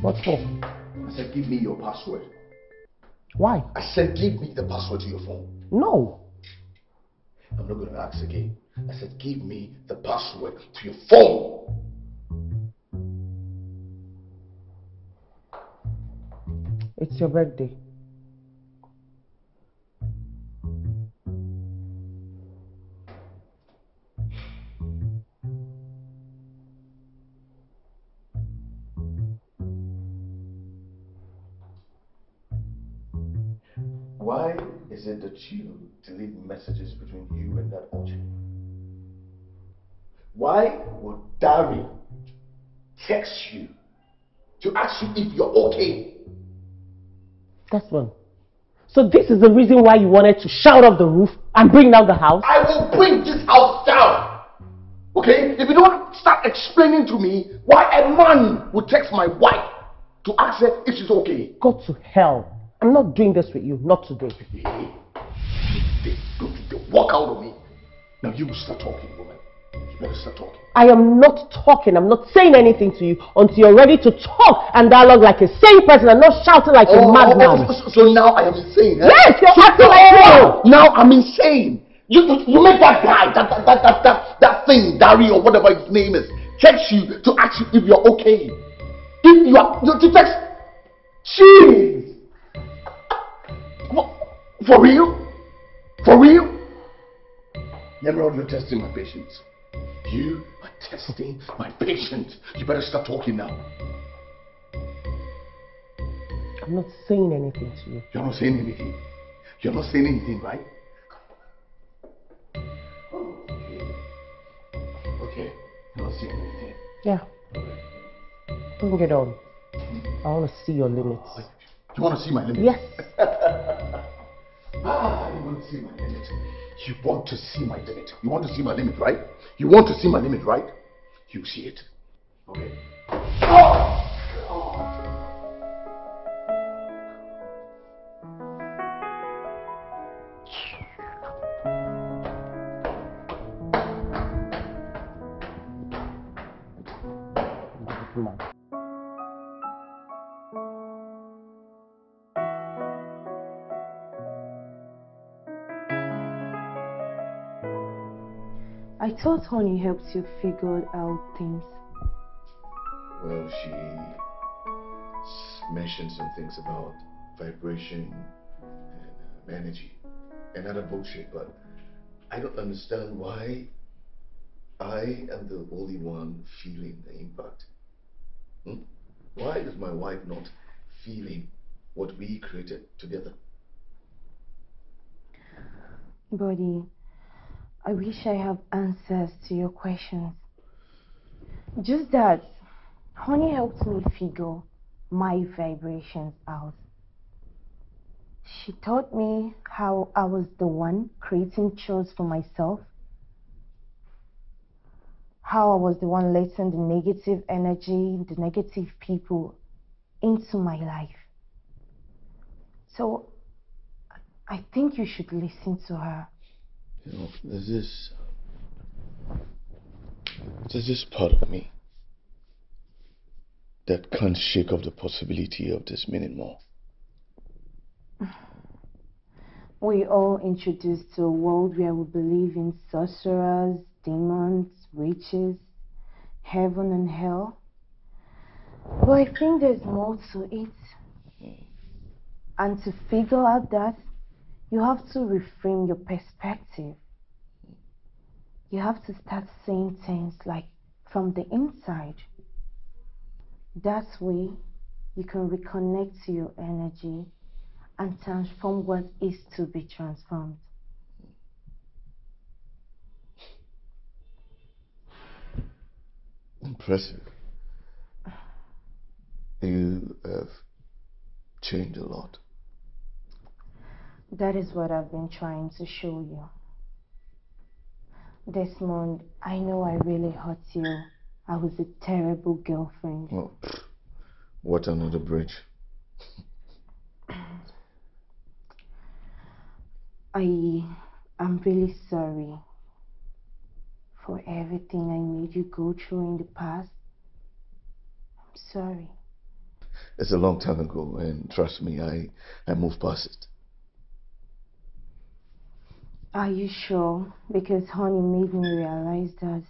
A: what for?
B: I said, give me your password.
A: Why?
B: I said, give me the password to your phone.
A: No.
B: I'm not going to ask again. I said, give me the password to your phone.
A: It's your birthday.
B: Ask you if you're okay?
A: That's one. so this is the reason why you wanted to shout off the roof and bring down the house?
B: I will bring this house down. Okay? If you don't start explaining to me why a man would text my wife to ask her if she's okay.
A: Go to hell. I'm not doing this with you, not today.
B: Hey, don't you walk out of me. Now you start talking, woman.
A: I am not talking, I'm not saying anything to you until you're ready to talk and dialogue like a sane person and not shouting like a madman.
B: oh, so, so now I am insane. eh?
A: Yes, you're
B: so
A: acting
B: now,
A: like one.
B: Now I'm insane. You, you, you make that guy, that, that, that, that, that, that thing, Dari or whatever his name is, text you to ask you if you're okay. If you are, you to text, jeez. For, real? For real? Never you're testing my patience. You are testing my patience. You better stop talking now.
A: I'm not saying anything to you.
B: You're not saying anything. You're not saying anything, right? Okay. Okay. You're not saying anything.
A: Yeah. Bring it on. I want to see your limits.
B: You want to see my limits?
A: Yes.
B: ah, you want to see my limit. You want to see my limit. You want to see my limit, right? You want to see my limit, right? You see it. Okay. Oh!
D: Thought honey helps you figure out things.
B: Well, she mentioned some things about vibration and uh, energy and other bullshit, but I don't understand why I am the only one feeling the impact. Hmm? Why is my wife not feeling what we created together?
D: Buddy, I wish I have answers to your questions. Just that honey helped me figure my vibrations out. She taught me how I was the one creating chores for myself, how I was the one letting the negative energy, the negative people into my life. So I think you should listen to her.
B: You know, there's this. There's this part of me that can't shake off the possibility of this minute more.
D: We all introduced to a world where we believe in sorcerers, demons, witches, heaven and hell. But I think there's more to it. Hmm. And to figure out that, you have to reframe your perspective. You have to start saying things like from the inside. That way, you can reconnect to your energy and transform what is to be transformed.
B: Impressive. You have changed a lot.
D: That is what I've been trying to show you. Desmond, I know I really hurt you. I was a terrible girlfriend.
B: Well, what another bridge?
D: I I am really sorry for everything I made you go through in the past. I'm sorry.
B: It's a long time ago, and trust me, I, I moved past it.
D: Are you sure? Because honey made me realize that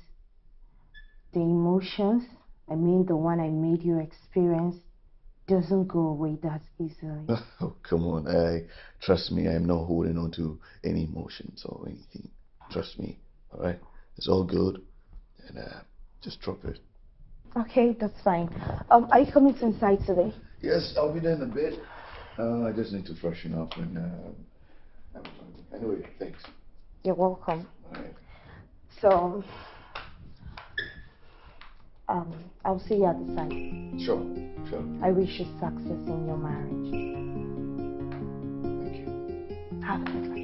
D: the emotions, I mean the one I made you experience, doesn't go away that easily.
B: Oh, come on. I trust me, I am not holding on to any emotions or anything. Trust me. All right? It's all good. And uh, just drop it.
D: Okay, that's fine. Um, are you coming to inside today?
B: Yes, I'll be there in a bit. Uh, I just need to freshen up and uh, anyway, thanks.
D: You're welcome.
B: All right.
D: So, um, I'll see you at the site.
B: Sure, sure.
D: I wish you success in your marriage.
B: Thank you.
D: Have a good night.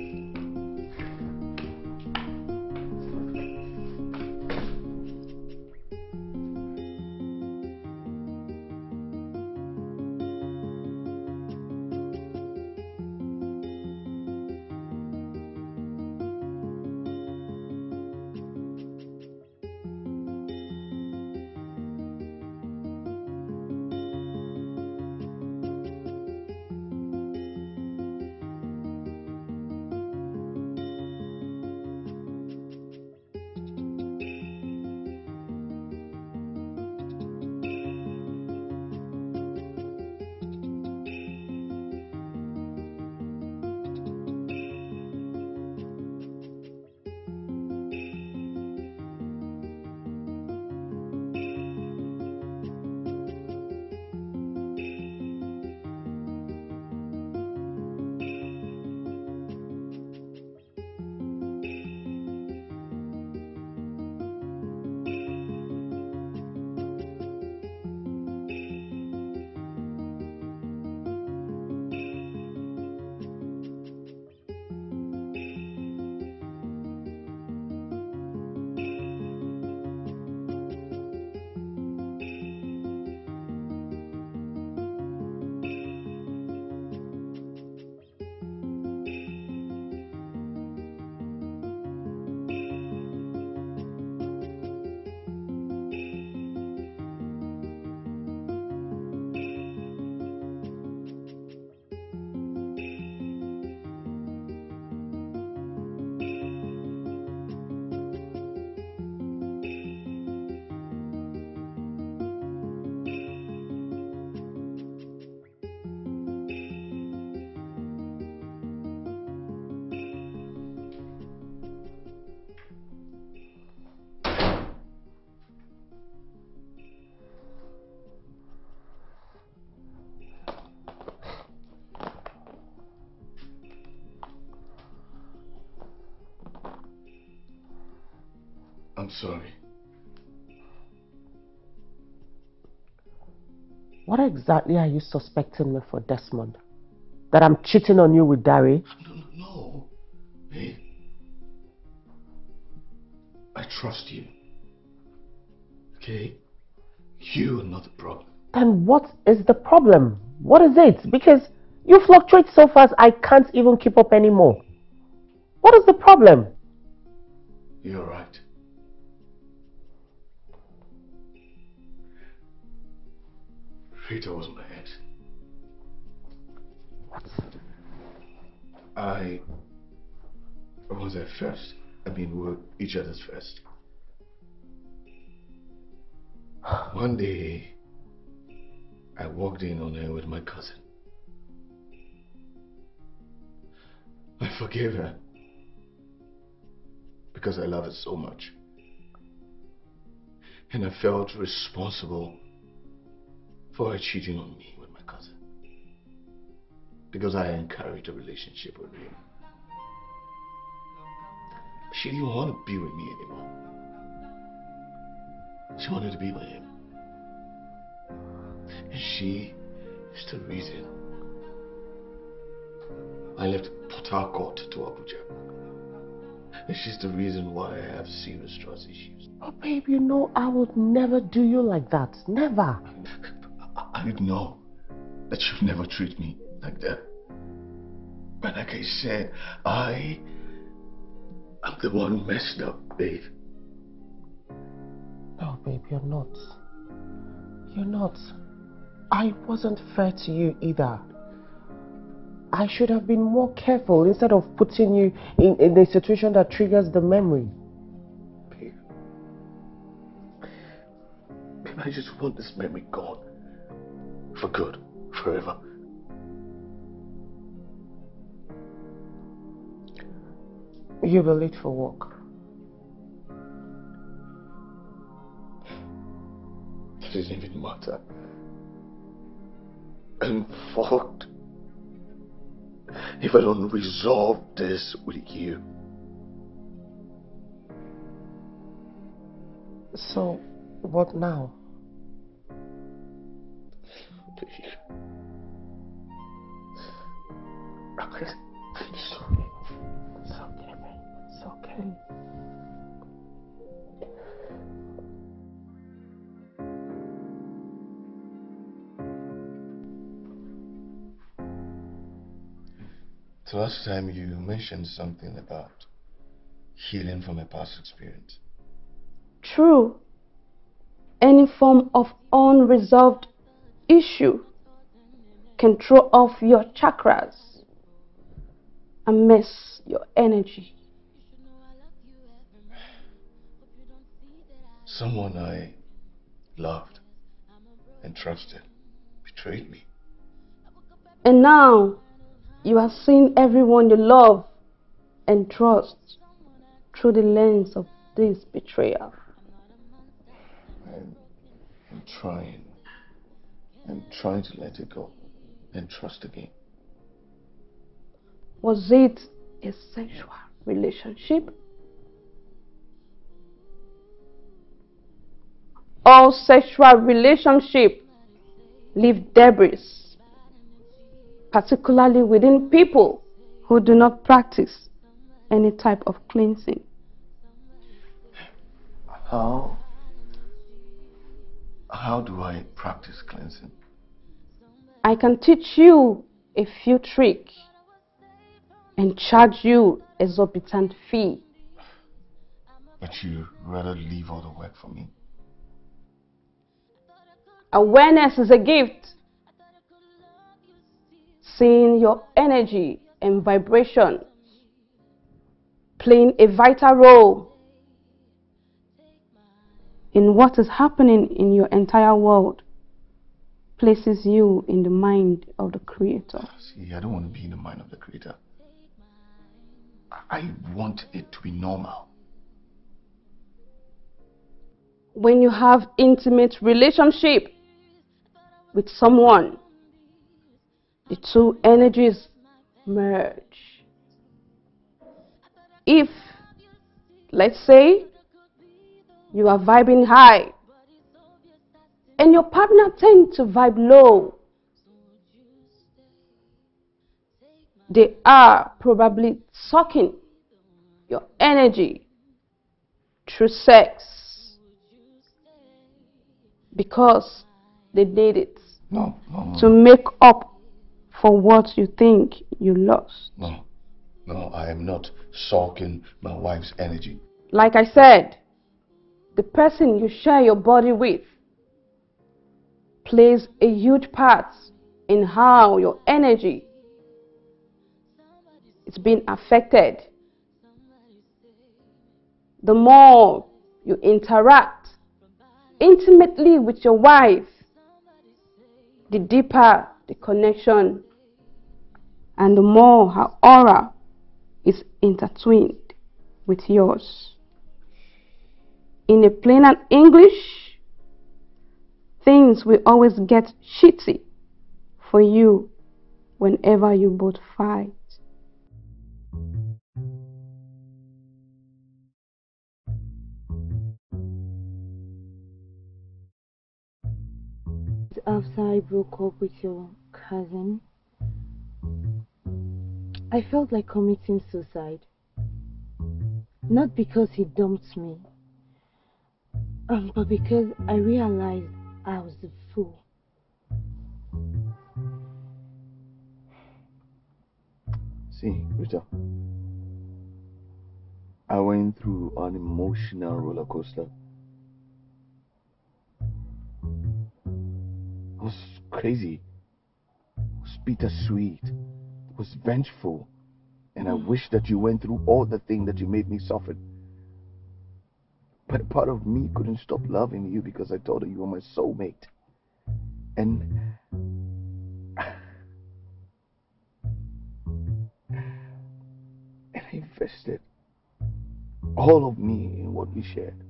B: Sorry.
A: What exactly are you suspecting me for, Desmond? That I'm cheating on you with Dari?
B: No, no. Babe. I trust you. Okay? You are not the problem.
A: Then what is the problem? What is it? Because you fluctuate so fast I can't even keep up anymore. What is the problem?
B: You're right. Rita was my ex. I was her first. I mean, we were each other's first. One day, I walked in on her with my cousin. I forgave her because I love her so much. And I felt responsible for her cheating on me with my cousin. Because I encouraged a relationship with him. She didn't want to be with me anymore. She wanted to be with him. And she is the reason I left Port Harcourt to Abuja. And she's the reason why I have serious trust issues.
A: Oh, babe, you know I would never do you like that. Never.
B: I didn't know that you'd never treat me like that. But like I said, I am the one who messed up, babe.
A: No, babe, you're not. You're not. I wasn't fair to you either. I should have been more careful instead of putting you in, in a situation that triggers the memory.
B: Babe. Babe, I just want this memory gone. For good. Forever.
A: You'll be late for work.
B: It doesn't even matter. I'm fucked. if I don't resolve this with you.
A: So, what now?
B: Please.
A: It's okay. It's okay, man. It's okay.
B: The last time you mentioned something about healing from a past experience.
J: True. Any form of unresolved issue can throw off your chakras and mess your energy.
B: Someone I loved and trusted betrayed me.
J: And now you are seeing everyone you love and trust through the lens of this betrayal.
B: I'm, I'm trying. I'm trying to let it go and trust again.
J: Was it a sexual relationship? All sexual relationship leave debris, particularly within people who do not practice any type of cleansing.
B: How? How do I practice cleansing?
J: I can teach you a few tricks and charge you exorbitant fee.
B: But you rather leave all the work for me.
J: Awareness is a gift. Seeing your energy and vibration playing a vital role in what is happening in your entire world places you in the mind of the Creator.
B: Ah, see, I don't want to be in the mind of the Creator. I want it to be normal.
J: When you have intimate relationship with someone, the two energies merge. If, let's say, you are vibing high and your partner tends to vibe low, they are probably sucking your energy through sex because they need it
B: No, no, no.
J: to make up for what you think you lost.
B: No, no, I am not sucking my wife's energy.
J: Like I said, the person you share your body with plays a huge part in how your energy is being affected. The more you interact intimately with your wife, the deeper the connection and the more her aura is intertwined with yours. In a plainer English, things will always get shitty for you whenever you both fight.
D: After I broke up with your cousin, I felt like committing suicide. Not because he dumped me, um, but because I realized I was a fool.
G: See, Rita, I went through an emotional roller coaster. It was crazy. It was bittersweet. It was vengeful. And I wish that you went through all the things that you made me suffer. But a part of me couldn't stop loving you because I thought that you were my soulmate. And and I invested all of me in what we shared.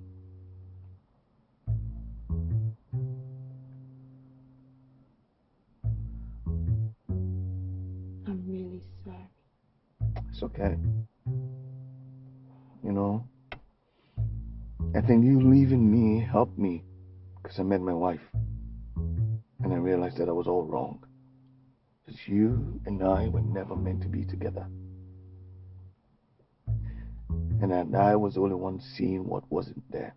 D: I'm really sorry.
B: It's okay. You know, I think you leaving me helped me because I met my wife. And I realized that I was all wrong. Because you and I were never meant to be together. And that I was the only one seeing what wasn't there.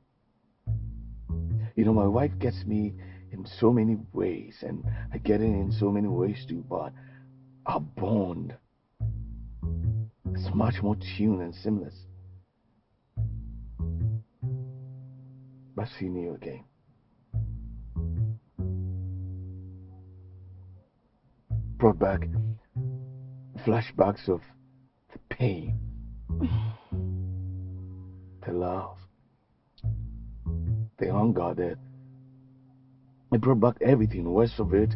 B: You know, my wife gets me in so many ways, and I get it in so many ways too, but our bond is much more tuned and seamless. But seeing you again. Brought back flashbacks of the pain, the love, the hunger, the it brought back everything. Worst of it,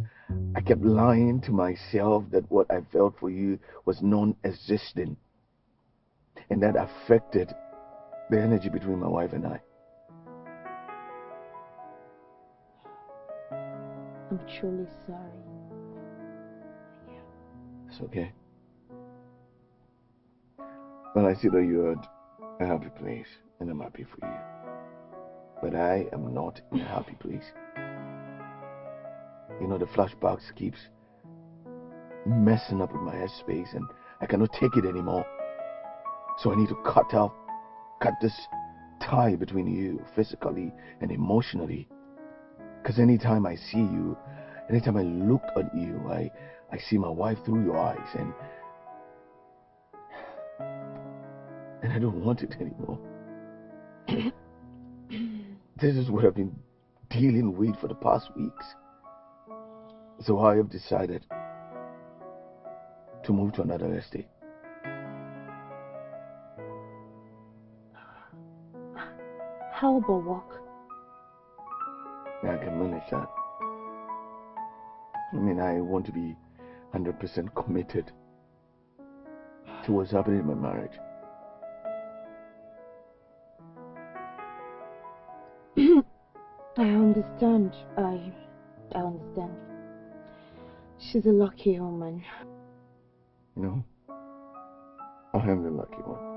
B: I kept lying to myself that what I felt for you was non existent. And that affected the energy between my wife and I.
D: I'm truly sorry.
B: It's okay. Well, I see that you're at a happy place, and I'm happy for you. But I am not in a happy place. You know, the flashbacks keeps messing up with my headspace, and I cannot take it anymore. So I need to cut off, cut this tie between you physically and emotionally. Because anytime I see you, anytime I look at you, I, I see my wife through your eyes, and and I don't want it anymore. this is what I've been dealing with for the past weeks. So I have decided to move to another estate.
D: How about work?
B: I can manage that. I mean, I want to be 100% committed to what's happening in my marriage.
D: I understand. I, I understand. She's a lucky woman.
B: You know, I am the lucky one.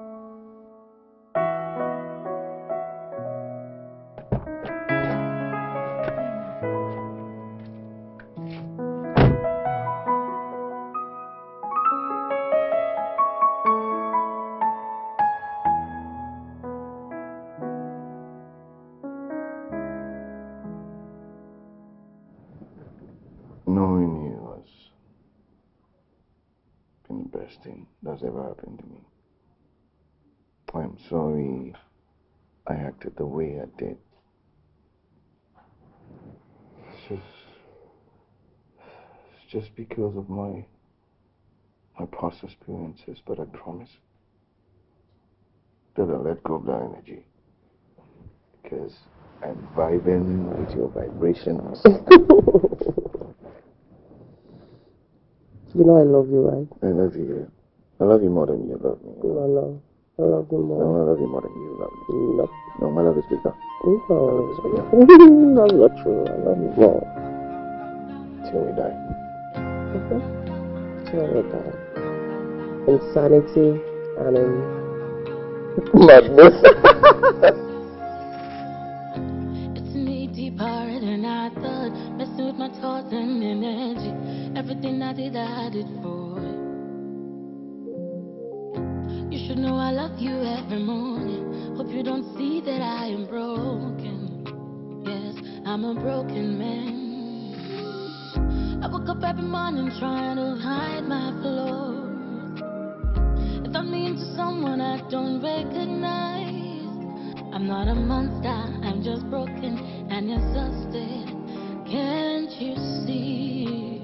B: Of my my past experiences, but I promise that I'll let go of that energy because I'm vibing with your vibrations.
A: You know I love you, right?
B: I love you. I love you more than you love me.
A: No, no. I love you
B: No,
A: more.
B: I love you more than you love me.
A: No.
B: No, my love is bigger.
A: No. That's not true. I love you more.
B: Till we die.
A: Okay? Till we die. Insanity and in madness.
E: It's me deeper than I thought. Messing with my thoughts and energy. Everything I did, I did for you. You should know I love you every morning. Hope you don't see that I am broken. Yes, I'm a broken man. I wake up every morning trying to hide my flaws. If I'm mean to someone I don't recognize, I'm not a monster, I'm just broken and exhausted. Can't you see?